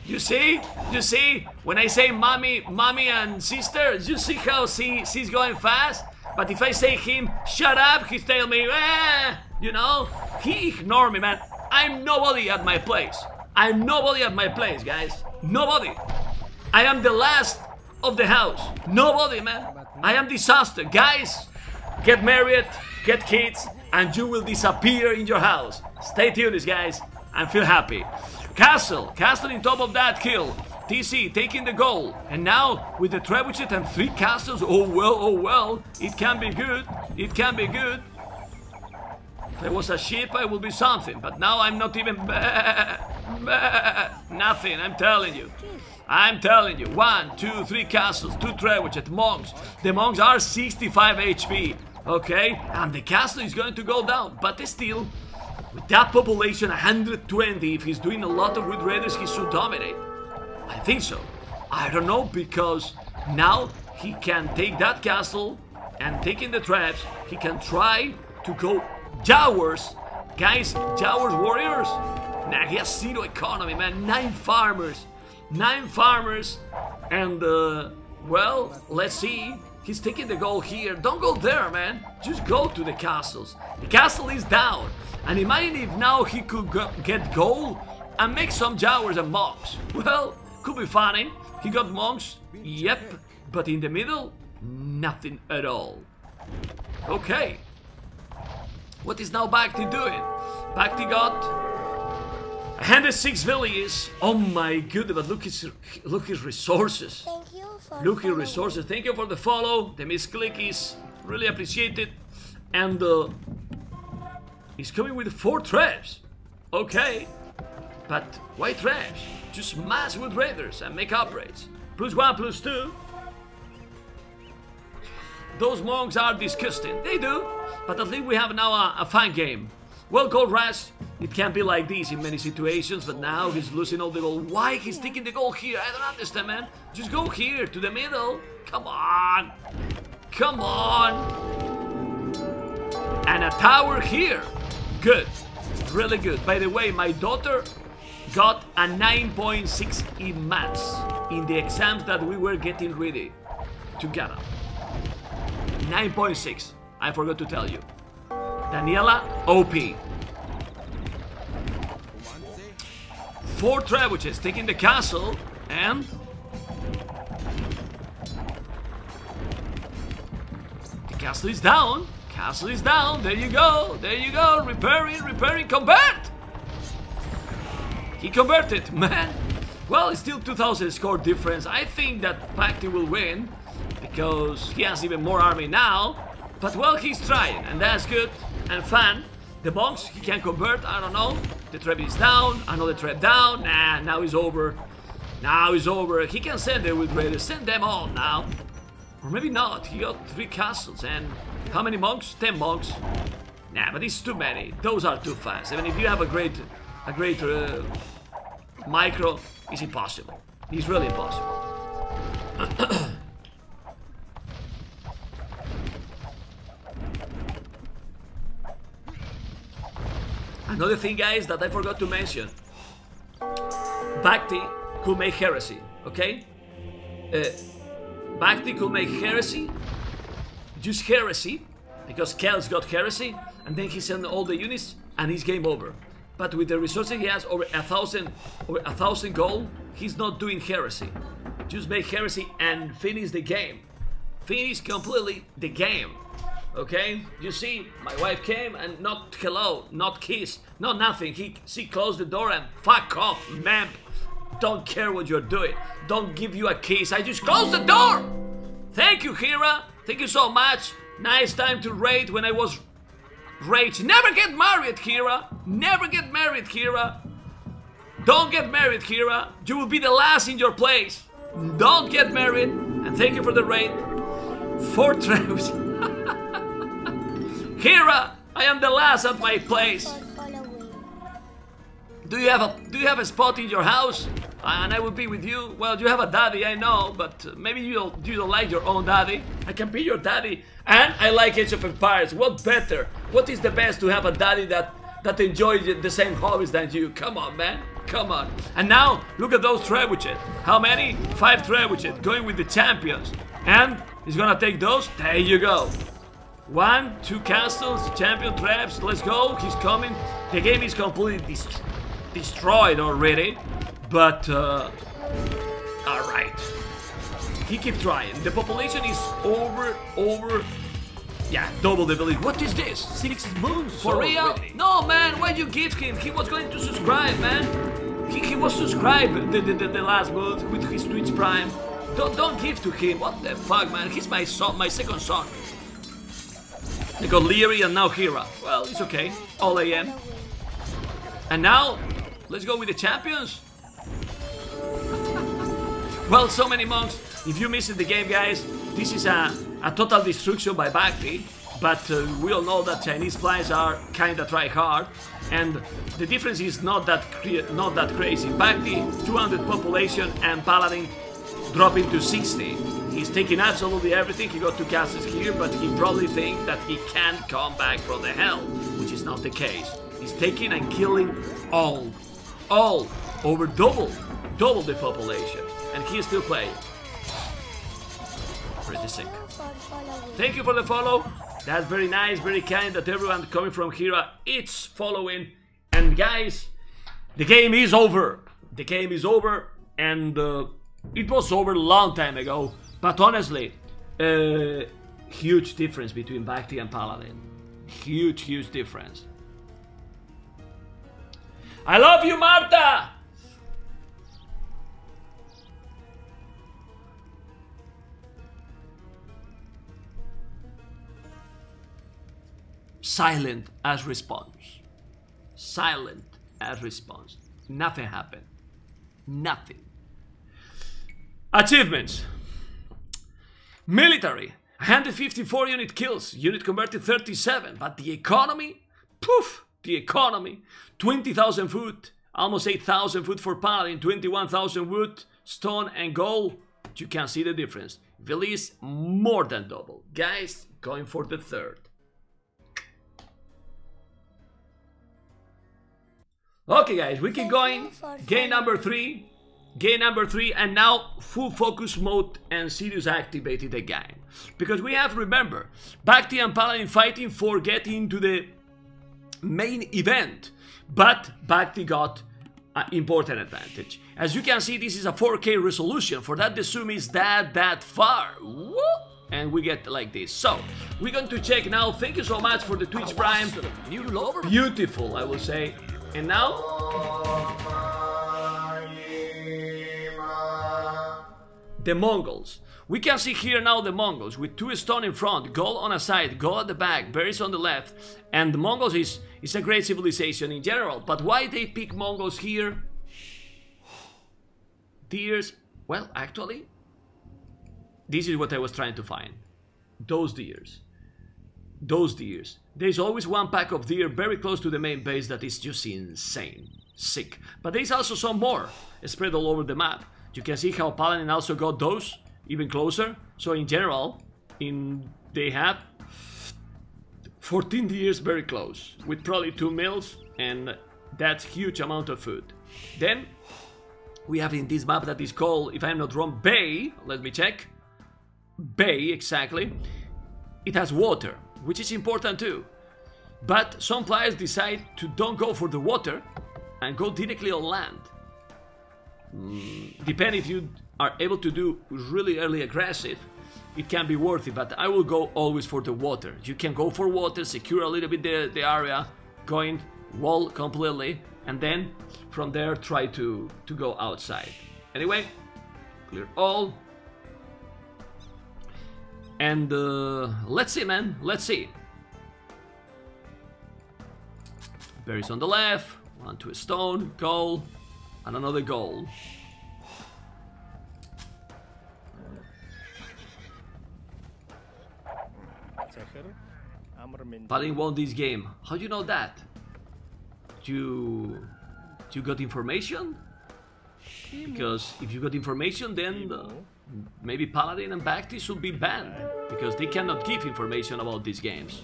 You see? You see? When I say mommy, mommy and sister, you see how she, she's going fast? But if I say him, shut up, he's telling me, eh, you know? He ignore me, man. I'm nobody at my place. I'm nobody at my place, guys. Nobody. I am the last of the house. Nobody, man. I am disaster. Guys, get married, get kids, and you will disappear in your house. Stay tuned, guys, and feel happy. Castle, castle in top of that hill. TC taking the goal. And now with the trebuchet and three castles, oh well, oh well, it can be good. It can be good. If I was a ship, I would be something. But now I'm not even nothing. I'm telling you. I'm telling you. One, two, three castles, two trebuchet, monks. The monks are 65 HP. Okay, and the castle is going to go down, but still, with that population, 120, if he's doing a lot of Woad Raiders, he should dominate. I think so. I don't know, because now he can take that castle and taking the traps, he can try to go Jowers. Guys, Jaguar Warriors. Nah, he has zero economy, man. Nine farmers. Nine farmers. And, uh, well, let's see. He's taking the goal here. Don't go there, man. Just go to the castles. The castle is down. And imagine if now he could go get gold and make some Jowers and mobs. Well, could be funny. He got monks, yep. But in the middle, nothing at all. Okay. What is now BacT doing? BacT got 106 villages. Oh my goodness, but look his, look his resources. Thank you for Look his resources. Thank you for the follow. The misclick is really appreciated. And uh, he's coming with four traps. Okay. But why traps? Just mass with raiders and make upgrades. Plus one, plus two. Those monks are disgusting. They do. But at least we have now a, a game. Well, Gold Rush, it can't be like this in many situations, but now he's losing all the gold. Why he's taking the gold here? I don't understand, man. Just go here, to the middle. Come on. Come on. and a tower here. Good. Really good. By the way, my daughter got a 9.6 in maths in the exams that we were getting ready together. 9.6. I forgot to tell you. Daniela, OP. Four trebuchets taking the castle and the castle is down. Castle is down. There you go. There you go. Repairing, repairing, convert. He converted, man. Well, it's still 2,000 score difference. I think that BacT will win because he has even more army now. But well, he's trying, and that's good and fun. The monks he can convert. I don't know. The trap is down. Another trap down. Nah, now it's over. Now it's over. He can send them with raiders. Send them all now. Or maybe not. He got three castles and how many monks? Ten monks. Nah, but it's too many. Those are too fast. Even if you have a great, a great uh, micro, is impossible. It's really impossible. Another thing, guys, that I forgot to mention. BacT could make heresy, okay? Uh, BacT could make heresy, use heresy, because Celts got heresy, and then he sent all the units, and he's game over. But with the resources he has, over a thousand, over a thousand gold, he's not doing heresy. Just make heresy and finish the game. Finish completely the game. Okay? You see, my wife came and not hello, not kiss, not nothing. He, she closed the door and fuck off, ma'am. Don't care what you're doing. Don't give you a kiss. I just closed the door. Thank you, Hira. Thank you so much. Nice time to raid when I was rage. Never get married, Kira. Never get married, Kira. Don't get married, Kira. You will be the last in your place. Don't get married. And thank you for the raid. Four traps. Hira, I am the last at my place. Do you have a Do you have a spot in your house? And I will be with you. Well, you have a daddy, I know, but uh, maybe you don't you don't like your own daddy. I can be your daddy, and I like Age of Empires. What better? What is the best to have a daddy that that enjoys the same hobbies than you? Come on, man. Come on. And now look at those trebuchet. How many? Five trebuchet going with the champions. And he's gonna take those. There you go. One, two castles, champion traps, let's go, he's coming. The game is completely dest destroyed already, but uh, alright. He keep trying. The population is over, over, yeah, double the village. What is this? Six moons For real? already. No, man, why'd you give him? He was going to subscribe, man. He, he was subscribed the, the, the, the last month with his Twitch Prime. Don't, don't give to him. What the fuck, man? He's my son, my second son. They got Leary and now Hira. Well, it's okay. All AM. And now, let's go with the champions. Well, so many monks. If you missed the game, guys, this is a, a total destruction by BacT. But uh, we all know that Chinese players are kinda try hard, and the difference is not that not that crazy. BacT 200 population and Paladin dropping to 60. He's taking absolutely everything. He got two castles here, but he probably thinks that he can't come back from the hell, which is not the case. He's taking and killing all, all over double, double the population, and he's still playing. Pretty sick. Thank you for the follow. That's very nice, very kind that everyone coming from Hira it's following. And guys, the game is over. The game is over, and uh, it was over a long time ago. But honestly, uh, huge difference between BacT and Paladin. Huge, huge difference. I love you, Marta! Silent as response. Silent as response. Nothing happened. Nothing. Achievements. Military. 154 unit kills. Unit converted 37. But the economy? Poof! The economy. 20,000 food. Almost 8,000 food for Paladin. 21,000 wood, stone, and gold. You can see the difference. Village more than double. Guys, going for the third. Okay, guys, we keep going. Game number three. Game number three, and now full focus mode and Sirius activated the game. Because we have, remember, BacT and Paladin fighting for getting to the main event. But BacT got an important advantage. As you can see, this is a 4K resolution. For that, the zoom is that, that far. Woo! And we get like this. So, we're going to check now. Thank you so much for the Twitch Prime. New lover. Beautiful, I will say. And now, the Mongols. We can see here now the Mongols with two stone in front, gold on a side, gold at the back, berries on the left, and the Mongols is, is a great civilization in general. But why they pick Mongols here? Deers, well, actually, this is what I was trying to find. Those deers. Those deers. There's always one pack of deer very close to the main base that is just insane. Sick. But there's also some more spread all over the map. You can see how Paladin also got those even closer. So in general, in they have 14 deers very close with probably two meals and that huge amount of food. Then we have in this map that is called, if I'm not wrong, Bay. Let me check. Bay, exactly. It has water, which is important too. But some players decide to don't go for the water and go directly on land. Mm, depend if you are able to do really early aggressive, it can be worth it, but I will go always for the water. You can go for water, secure a little bit the, the area, going wall completely, and then from there try to, to go outside. Anyway, clear all. And uh, let's see, man, let's see. Berries on the left, one to a stone, goal, and another goal. Paladin won this game. How do you know that? You you got information? Because if you got information, then uh, maybe Paladin and BacT should be banned because they cannot give information about these games.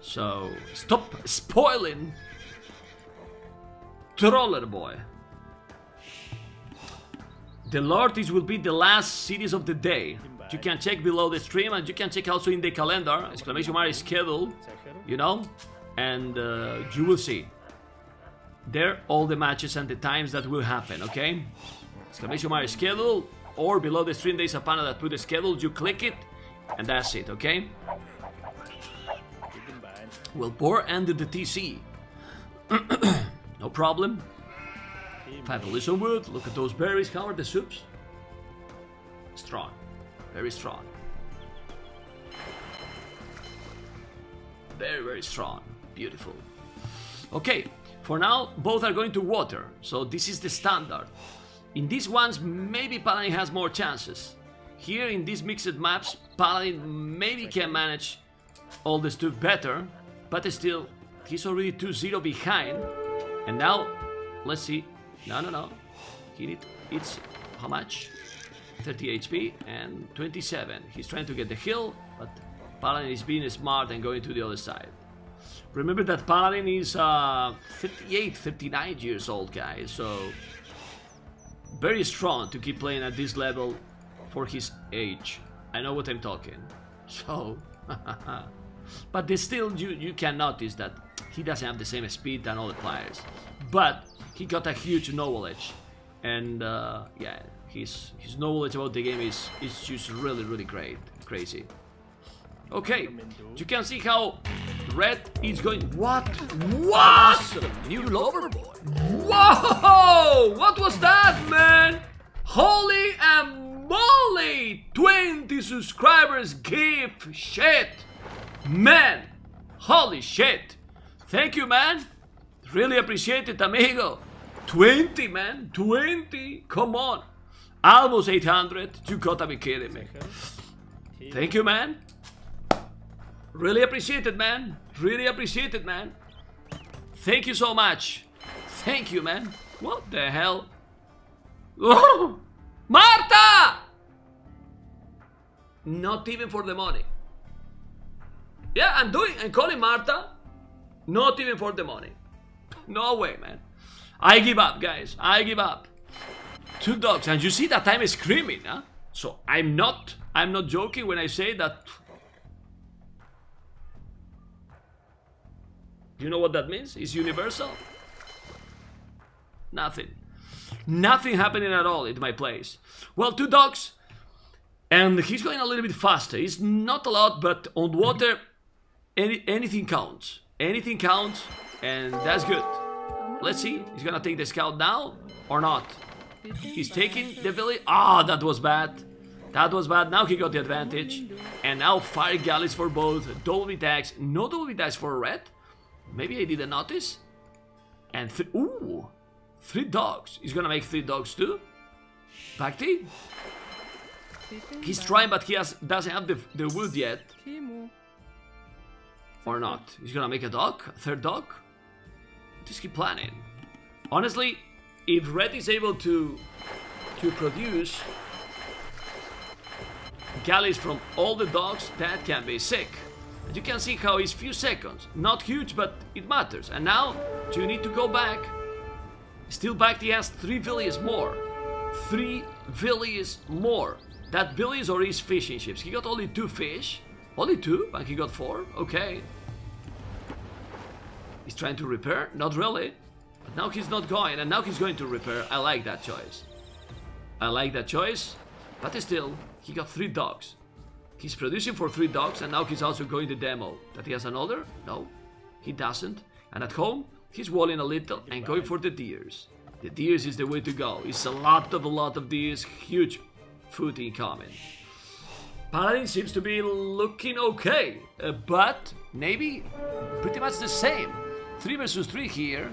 So stop spoiling, Troller boy. The Lord is will be the last series of the day. You can check below the stream and you can check also in the calendar, exclamation mark is schedule, you know, and uh, you will see there all the matches and the times that will happen, okay? Exclamation mark is schedule, or below the stream there's a panel that put the schedule, you click it, and that's it, okay? Well, Boar ended the TC. no problem. Listen wood, look at those berries, how are the soups? Strong. Very strong. Very, very strong. Beautiful. Okay, for now, both are going to water, so this is the standard. In these ones, maybe Paladin has more chances. Here in these mixed maps, Paladin maybe can manage all the stuff better, but still, he's already 2-0 behind. And now, let's see. No, no, no. He need, it's how much? 30 HP and 27. He's trying to get the hill, but Paladin is being smart and going to the other side. Remember that Paladin is uh, 58, 59 years old, guys, so very strong to keep playing at this level for his age. I know what I'm talking. So, but still you you can notice that he doesn't have the same speed than all the players, but he got a huge knowledge, and uh, yeah, his his knowledge about the game is is just really really great, crazy. Okay, you can see how red is going. What? What? New lover boy. Whoa! What was that, man? Holy and moly! 20 subscribers give shit! Man! Holy shit! Thank you, man! Really appreciate it, amigo! 20, man! 20! Come on! Almost 800. You gotta be kidding me. Thank you, man. Really appreciate it, man. Really appreciate it, man. Thank you so much. Thank you, man. What the hell? Oh! Marta! Not even for the money. Yeah, I'm doing, I'm calling Marta. Not even for the money. No way, man. I give up, guys. I give up. Two dogs, and you see that I'm screaming, huh? So I'm not, I'm not joking when I say that. Do you know what that means? It's universal. Nothing. Nothing happening at all in my place. Well, two dogs, and he's going a little bit faster. It's not a lot, but on water, any, anything counts. Anything counts, and that's good. Let's see, he's gonna take the scout now or not. He's taking the village. Ah, that was bad. That was bad. Now he got the advantage. And now fire galleys for both. Double attacks. No double attacks for red. Maybe I didn't notice. And th ooh, three dogs. He's gonna make three dogs too. BacT. He's trying, but he has doesn't have the, the wood yet. Or not. He's gonna make a dog? A third dog? Just keep planning. Honestly, if Red is able to to produce galleys from all the dogs, that can be sick. And you can see how it's few seconds. Not huge, but it matters. And now, do you need to go back? Still back, he has three villages more. Three villages more. That village or his fishing ships. He got only two fish. Only two, but he got four. Okay. He's trying to repair? Not really. But now he's not going, and now he's going to repair. I like that choice. I like that choice. But still, he got three dogs. He's producing for three dogs, and now he's also going to demo. That he has another? No, he doesn't. And at home, he's walling a little and going for the deers. The deers is the way to go. It's a lot of a lot of deers, huge food incoming. Paladin seems to be looking okay, uh, but maybe pretty much the same. 3 versus 3 here,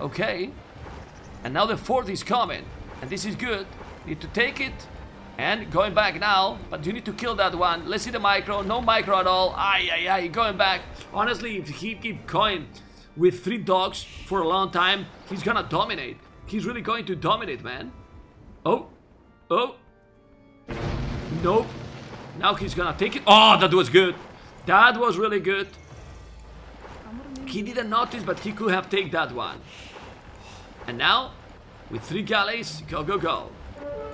okay. And now the fourth is coming, and this is good. Need to take it, and going back now, but you need to kill that one. Let's see the micro, no micro at all. Ay, ay, ay, going back. Honestly, if he keep going with three dogs for a long time, he's gonna dominate. He's really going to dominate, man. Oh, oh, nope. Now he's gonna take it. Oh, that was good. That was really good. He didn't notice, but he could have taken that one. And now, with three galleys, go, go, go.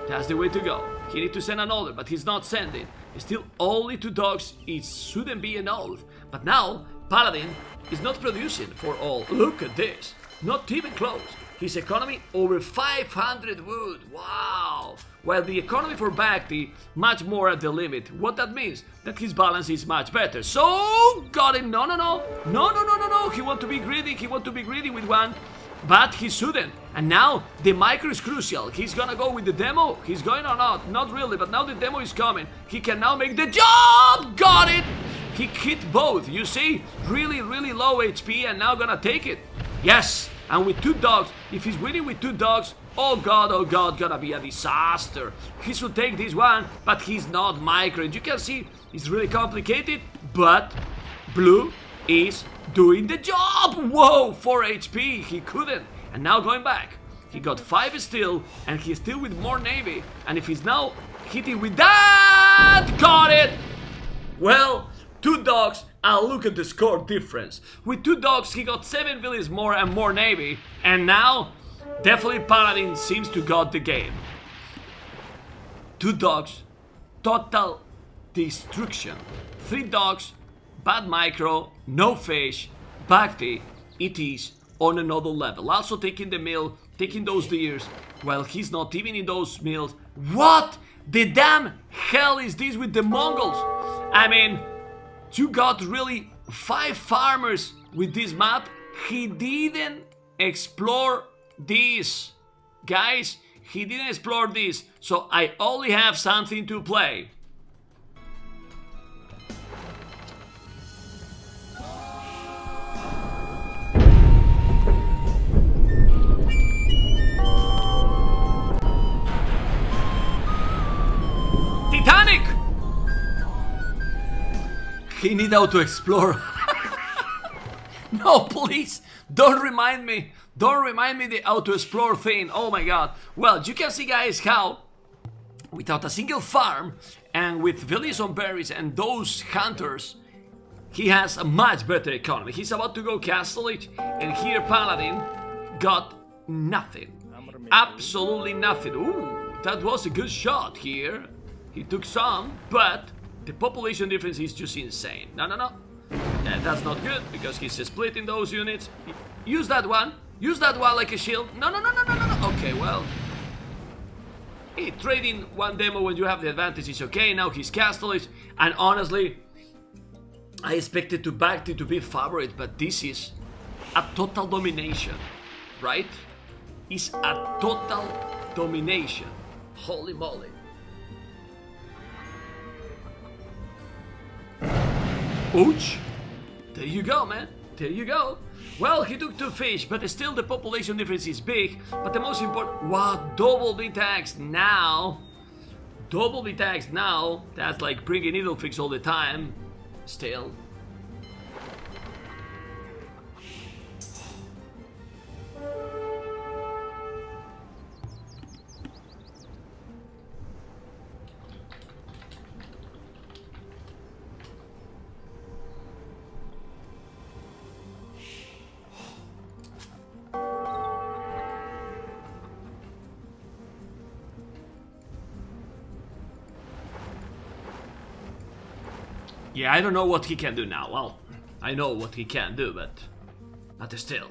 That's the way to go. He need to send another, but he's not sending. Still only two dogs, it shouldn't be enough. But now, Paladin is not producing for all. Look at this. Not even close. His economy over 500 wood. Wow. While the economy for BacT much more at the limit. What that means? That his balance is much better. So got it. No, no, no. No, no, no, no, no. He want to be greedy. He want to be greedy with one. But he shouldn't. And now the micro is crucial. He's gonna go with the demo. He's going or not? Not really, but now the demo is coming. He can now make the job. Got it. He hit both. You see? Really, really low HP and now gonna take it. Yes. And with two dogs, if he's winning with two dogs, oh god, oh god, gonna be a disaster. He should take this one, but he's not micro. And you can see it's really complicated, but Blue is doing the job. Whoa, 4 HP, he couldn't. And now going back, he got 5 still, and he's still with more Navy. And if he's now hitting with that, got it. Well, two dogs, and look at the score difference. With two dogs, he got 7 villages more and more Navy. And now, definitely Paladin seems to got the game. Two dogs, total destruction. Three dogs, bad micro, no fish, BacT, it is on another level. Also taking the mill, taking those deers, while he's not even in those mills. What the damn hell is this with the Mongols? I mean, you got really five farmers with this map. He didn't explore this. Guys, he didn't explore this, so I only have something to play. He need to explore. no, please, don't remind me. Don't remind me the to explore thing. Oh my god. Well, you can see, guys, how without a single farm and with villages on berries and those hunters, he has a much better economy. He's about to go Castle Age, and here Paladin got nothing. Absolutely nothing. Ooh, that was a good shot here. He took some, but the population difference is just insane. No, no, no. Yeah, that's not good because he's splitting those units. Use that one. Use that one like a shield. No, no, no, no, no, no. Okay, well. Hey, trading one demo when you have the advantage is okay. Now he's Castle Age. And honestly, I expected to BacT to be favorite, but this is a total domination, right? It's a total domination. Holy moly. Ouch! There you go, man. There you go. Well, he took two fish, but still the population difference is big. But the most important, wow, double bit axe now. Double bit axe now. That's like bringing needle fix all the time. Still. Yeah, I don't know what he can do now. Well, I know what he can do, but but still.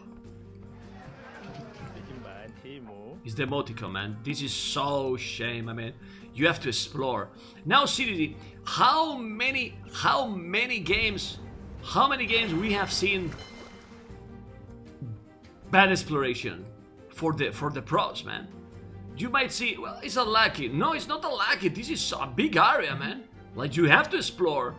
It's the emoticon, man. This is so shame. I mean, you have to explore. Now, CDD, how many, how many games, how many games we have seen bad exploration for the for the pros, man? You might see, well, it's a lucky. No, it's not a lucky. This is a big area, man. Like you have to explore.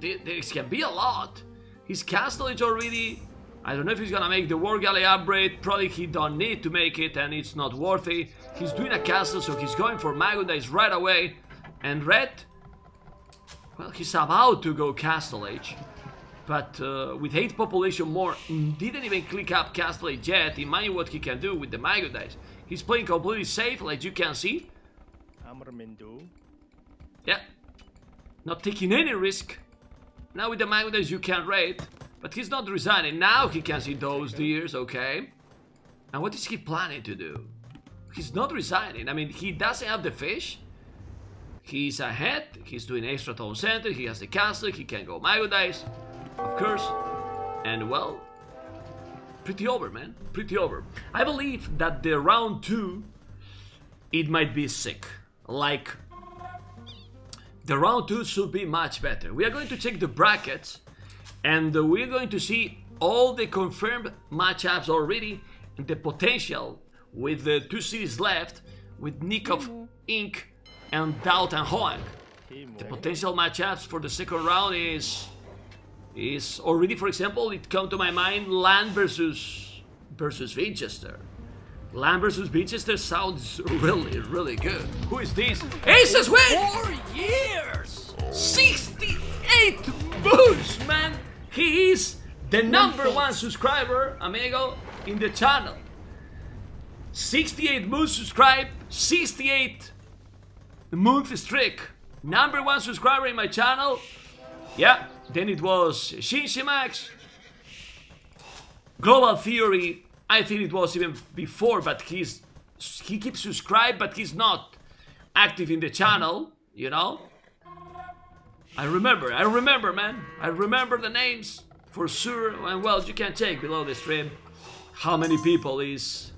There, there can be a lot. His castle is already I don't know if he's gonna make the War Galley upgrade, probably he don't need to make it and it's not worthy. He's doing a castle, so he's going for Mangudais right away. And Red, well, he's about to go Castle Age. But uh, with 8 population more, didn't even click up Castle Age yet. Imagine what he can do with the Mangudais. He's playing completely safe, like you can see. Yeah. Not taking any risk. Now with the Magnus you can raid. But he's not resigning. Now he can see those deers, okay. And what is he planning to do? He's not resigning. I mean, he doesn't have the fish. He's ahead. He's doing extra town center. He has the castle. He can go Magnus, of course. And well, pretty over, man. Pretty over. I believe that the round two, it might be sick. Like the round 2 should be much better. We are going to check the brackets and we're going to see all the confirmed matchups already and the potential with the two cities left with Nikov Inc. and Doubt and Hoang. The potential matchups for the second round is is already for example it come to my mind Land versus versus Vinchester. Land versus Vinchester sounds really, really good. Who is this? Aces win! Four years! 68 boosts, man! He is the number one subscriber, amigo, in the channel. 68 months subscribe, 68 month streak. Number one subscriber in my channel. Yeah, then it was Shinshimax. Global Theory, I think it was even before, but he's he keeps subscribed, but he's not active in the channel, you know? I remember, I remember, man. I remember the names for sure. And well, you can check below the stream how many people is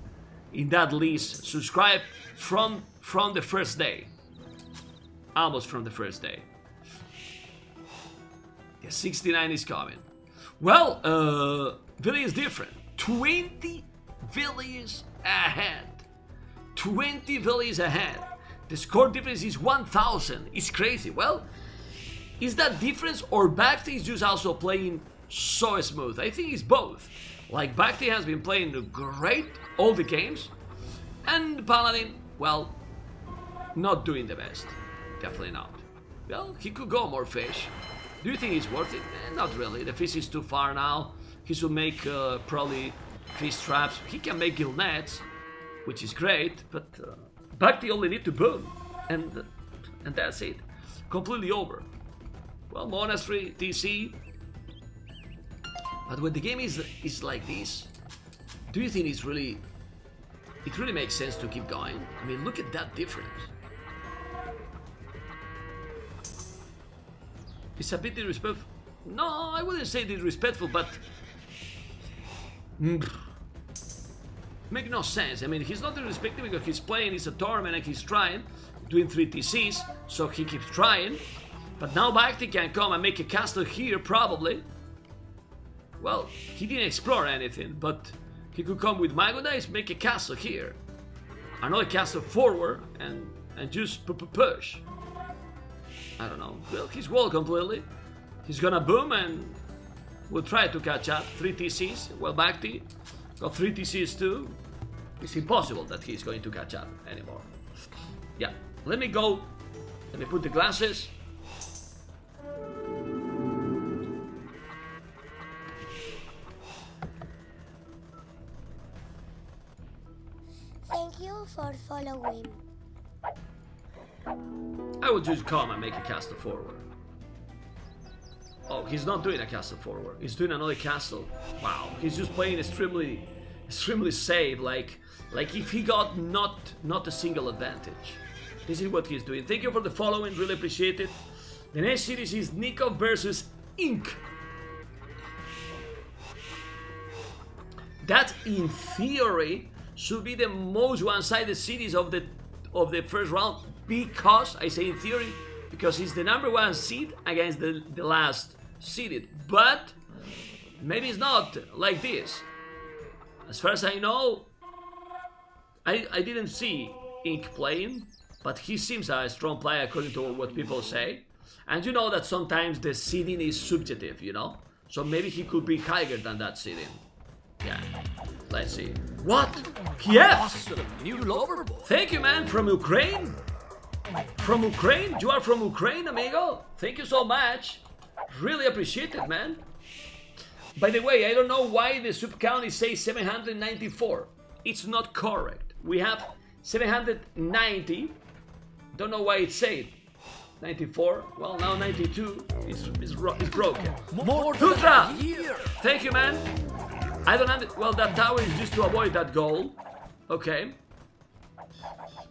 in that list subscribed from from the first day. Almost from the first day. Yeah, 69 is coming. Well, uh, Billy is different. 20 villies ahead. 20 villies ahead. The score difference is 1000. It's crazy. Well, is that difference or BacT is just also playing so smooth? I think it's both. Like BacT has been playing great all the games, and Paladin, well, not doing the best. Definitely not. Well, he could go more fish. Do you think it's worth it? Eh, not really. The fish is too far now. He should make uh, probably fish traps. He can make gill nets, which is great, but uh, BacT only need to boom, and and that's it. Completely over. Well, monastery, TC. But when the game is is like this, do you think it's really it really makes sense to keep going. I mean, look at that difference. It's a bit disrespectful. No, I wouldn't say disrespectful, but Mm. make no sense. I mean, he's not disrespectful because he's playing. he's a tournament and he's trying, doing three TCs, so he keeps trying. But now BacT can come and make a castle here, probably. Well, he didn't explore anything, but he could come with Mangudais, make a castle here. Another castle forward, and, and just pu- pu- push. I don't know. Well, he's wall completely. He's gonna boom and we'll try to catch up. Three TCs. Well, BacT got three TCs too. It's impossible that he's going to catch up anymore. Yeah, let me go. Let me put the glasses. Thank you for following. I will just come and make a castle forward. Oh, he's not doing a castle forward. He's doing another castle. Wow, he's just playing extremely, extremely safe. Like, like if he got not not a single advantage. This is what he's doing. Thank you for the following. Really appreciate it. The next series is Nico versus Ink. That, in theory, should be the most one-sided series of the of the first round because I say in theory because he's the number one seed against the, the last seeded. But maybe it's not like this. As far as I know, I, I didn't see Ink playing, but he seems a strong player according to what people say. And you know that sometimes the seeding is subjective, you know? So maybe he could be higher than that seeding. Yeah. Let's see. What? Kiev? Awesome. Thank you, man. From Ukraine? From Ukraine? You are from Ukraine, amigo? Thank you so much. Really appreciate it, man. By the way, I don't know why the sub county says 794. It's not correct. We have 790. Don't know why it said 94. Well, now 92 is, is, is broken. More Tutra! than. Thank you, man. I don't under- Well, that tower is just to avoid that goal. Okay.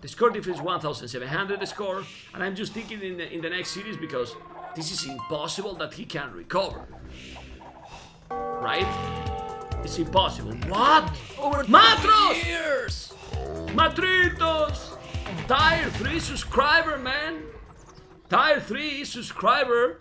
The score difference is 1,700 the score, and I'm just thinking in the, in the next series because this is impossible that he can recover. Right? It's impossible. What? Over Matros! years. Matritos! Tier 3 subscriber, man! Tier 3 subscriber!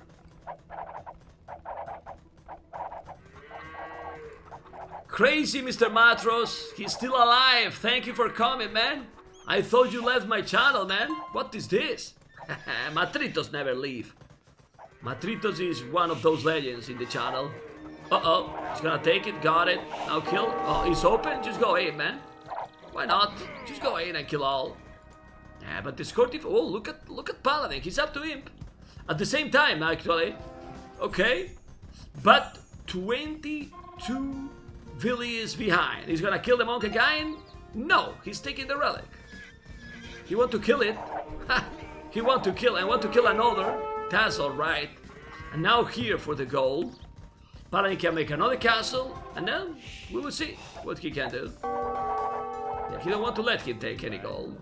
Crazy Mr. Matros, he's still alive. Thank you for coming, man. I thought you left my channel, man. What is this? Matritos never leave. Matritos is one of those legends in the channel. Uh-oh, he's gonna take it, got it. Now kill. Oh, he's open, just go ahead, man. Why not? Just go in and kill all. Yeah, but the Scortif. Oh, look at look at Paladin. He's up to imp. At the same time, actually. Okay, but 22 villies behind. He's gonna kill the monk again? No, he's taking the relic. He want to kill it. He want to kill and want to kill another. That's right? And now here for the gold. Paladin can make another castle, and then we will see what he can do. Yeah, he don't want to let him take any gold.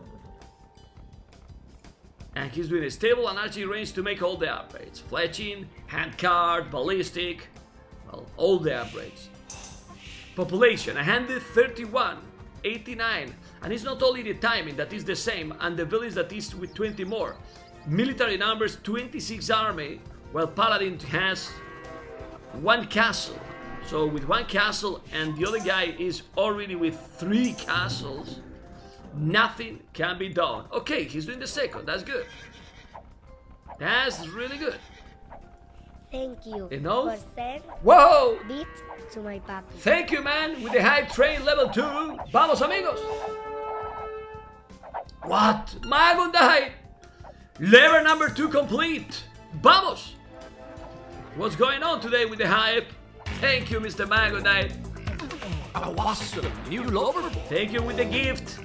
And he's doing a stable and archery range to make all the upgrades. Fletching, hand handcart, ballistic, well, all the upgrades. Population, a 131, 89. And it's not only the timing that is the same, and the village that is with 20 more. Military numbers, 26 army, while Paladin has one castle. So with one castle and the other guy is already with three castles, nothing can be done. Okay, he's doing the second. That's good. That's really good. Thank you for send Whoa! beat to my papi. Thank you, man, with the high train level 2. Vamos, amigos! What? Magon died! Level number 2 complete! Vamos! What's going on today with the hype? Thank you, Mr. Magon died. Awesome new lover. Thank you with the gift.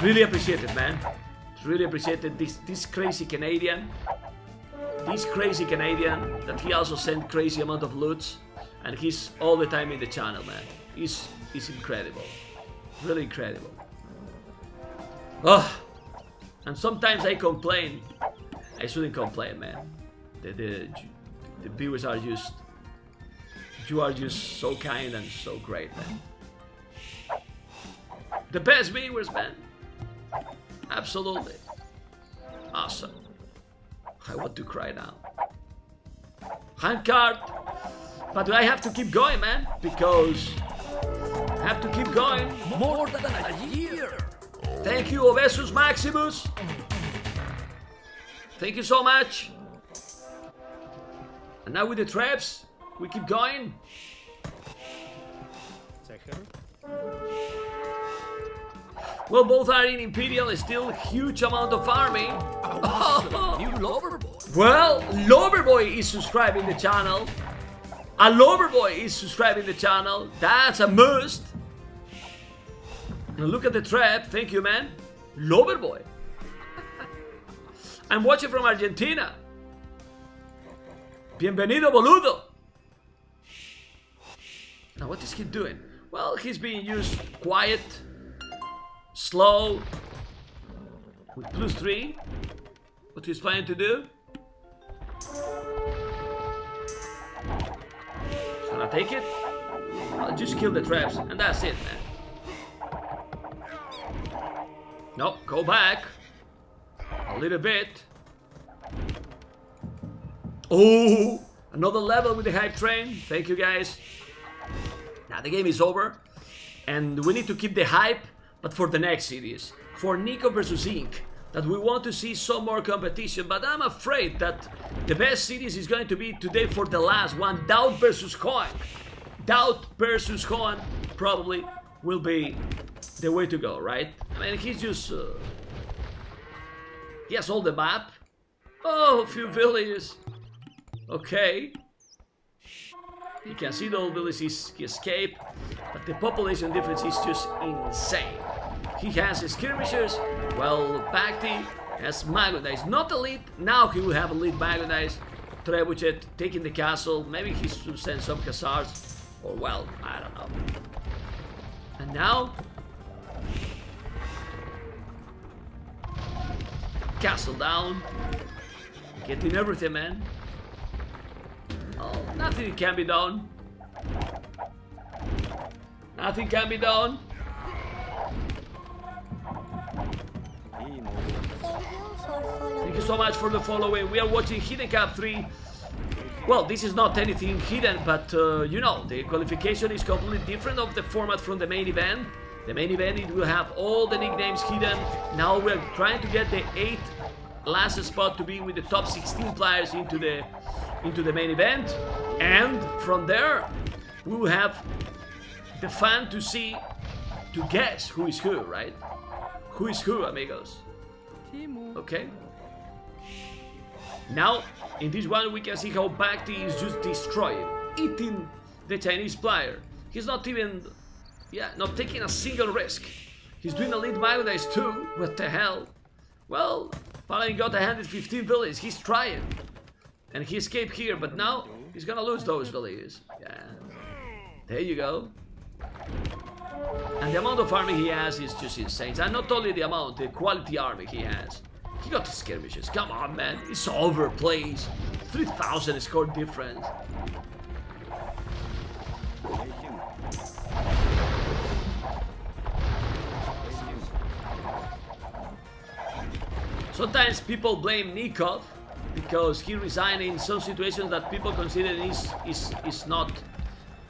Really appreciate it, man. Really appreciate it. This this crazy Canadian. This crazy Canadian that he also sent crazy amount of loots, and he's all the time in the channel, man. He's he's incredible, really incredible. Ugh. And sometimes I complain. I shouldn't complain, man. The, the, the viewers are just... You are just so kind and so great, man. The best viewers, man. Absolutely. Awesome. I want to cry now. Handcart. But I have to keep going, man. Because I have to keep going. More than a year. Thank you, Obesus Maximus. Thank you so much. And now with the traps, we keep going. Second. Well, both are in Imperial, still huge amount of army. New lover boy. Well, Loverboy is subscribing the channel. A Loverboy is subscribing the channel. That's a must. Look at the trap. Thank you, man. Lover boy. I'm watching from Argentina. Bienvenido, boludo. Now, what is he doing? Well, he's being used quiet, slow, with plus three. What he's planning to do? Shall I take it? I'll just kill the traps, and that's it, man. Nope, go back. A little bit. Oh, another level with the hype train. Thank you, guys. Now the game is over, and we need to keep the hype, but for the next series, for Nico versus Inc. That we want to see some more competition, but I'm afraid that the best series is going to be today for the last one, DauT versus Coin. DauT versus Coin probably will be the way to go, right? Mean, he's just uh, he has all the map. Oh, a few villages. Okay. You can see the old villages he escaped, but the population difference is just insane. He has his skirmishers, well, BacT has Mangudais. Not elite, now he will have elite Mangudais. Trebuchet taking the castle, maybe he should send some Khazars, or well, I don't know. And now... Castle down. Getting everything, man. Oh, nothing can be done. Nothing can be done. Thank you. So much for the following. We are watching Hidden Cup 3. Well, this is not anything hidden, but uh, you know, the qualification is completely different of the format from the main event. The main event, will have all the nicknames hidden. Now we're trying to get the 8th last spot to be with the top 16 players into the into the main event. And from there, we will have the fun to see, to guess who is who, right? Who is who, amigos? Okay. Now, in this one, we can see how BacT is just destroying, eating the Chinese player. He's not even, yeah, not taking a single risk. He's doing a lead Mangudais too. What the hell? Well, Paladin got 115 villages. He's trying. And he escaped here, but now he's gonna lose those villages. Yeah. There you go. And the amount of army he has is just insane. And not only the amount, the quality army he has. He got the skirmishes. Come on, man. It's over, please. 3,000 score difference. Sometimes people blame Nikov because he resigned in some situations that people consider is is is not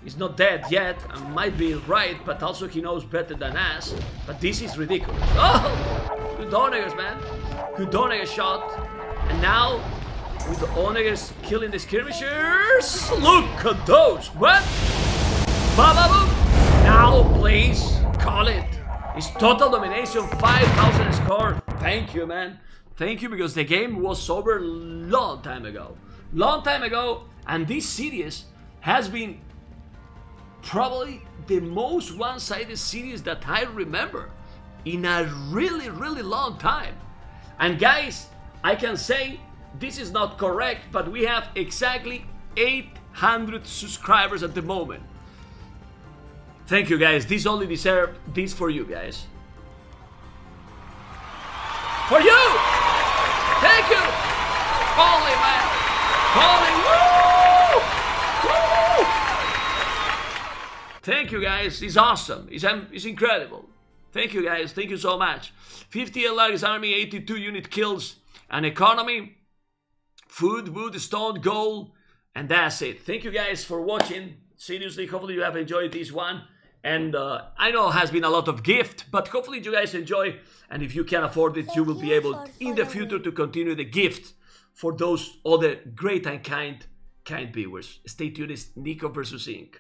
is not dead yet and might be right, but also he knows better than us. But this is ridiculous. Oh, good Onagers, man. Good Onagers shot, and now with the Onagers killing the skirmishers. Look at those. What? Now, please call it. It's total domination, 5,000 score. Thank you, man. Thank you because the game was over long time ago. Long time ago, and this series has been probably the most one-sided series that I remember in a really, really long time. And guys, I can say this is not correct, but we have exactly 800 subscribers at the moment. Thank you guys. This only deserve this for you guys for you. Thank you. Holy man. Holy! Thank you guys. It's awesome. It's, it's um, incredible. Thank you guys. Thank you so much. 50 LR's army, 82 unit kills, an economy, food, wood, stone, gold, and that's it. Thank you guys for watching. Seriously, hopefully you have enjoyed this one. And uh, I know it has been a lot of gift, but hopefully you guys enjoy. And if you can afford it, you will be able in the future to continue the gift for those other great and kind kind viewers. Stay tuned. It's Nico versus Inc.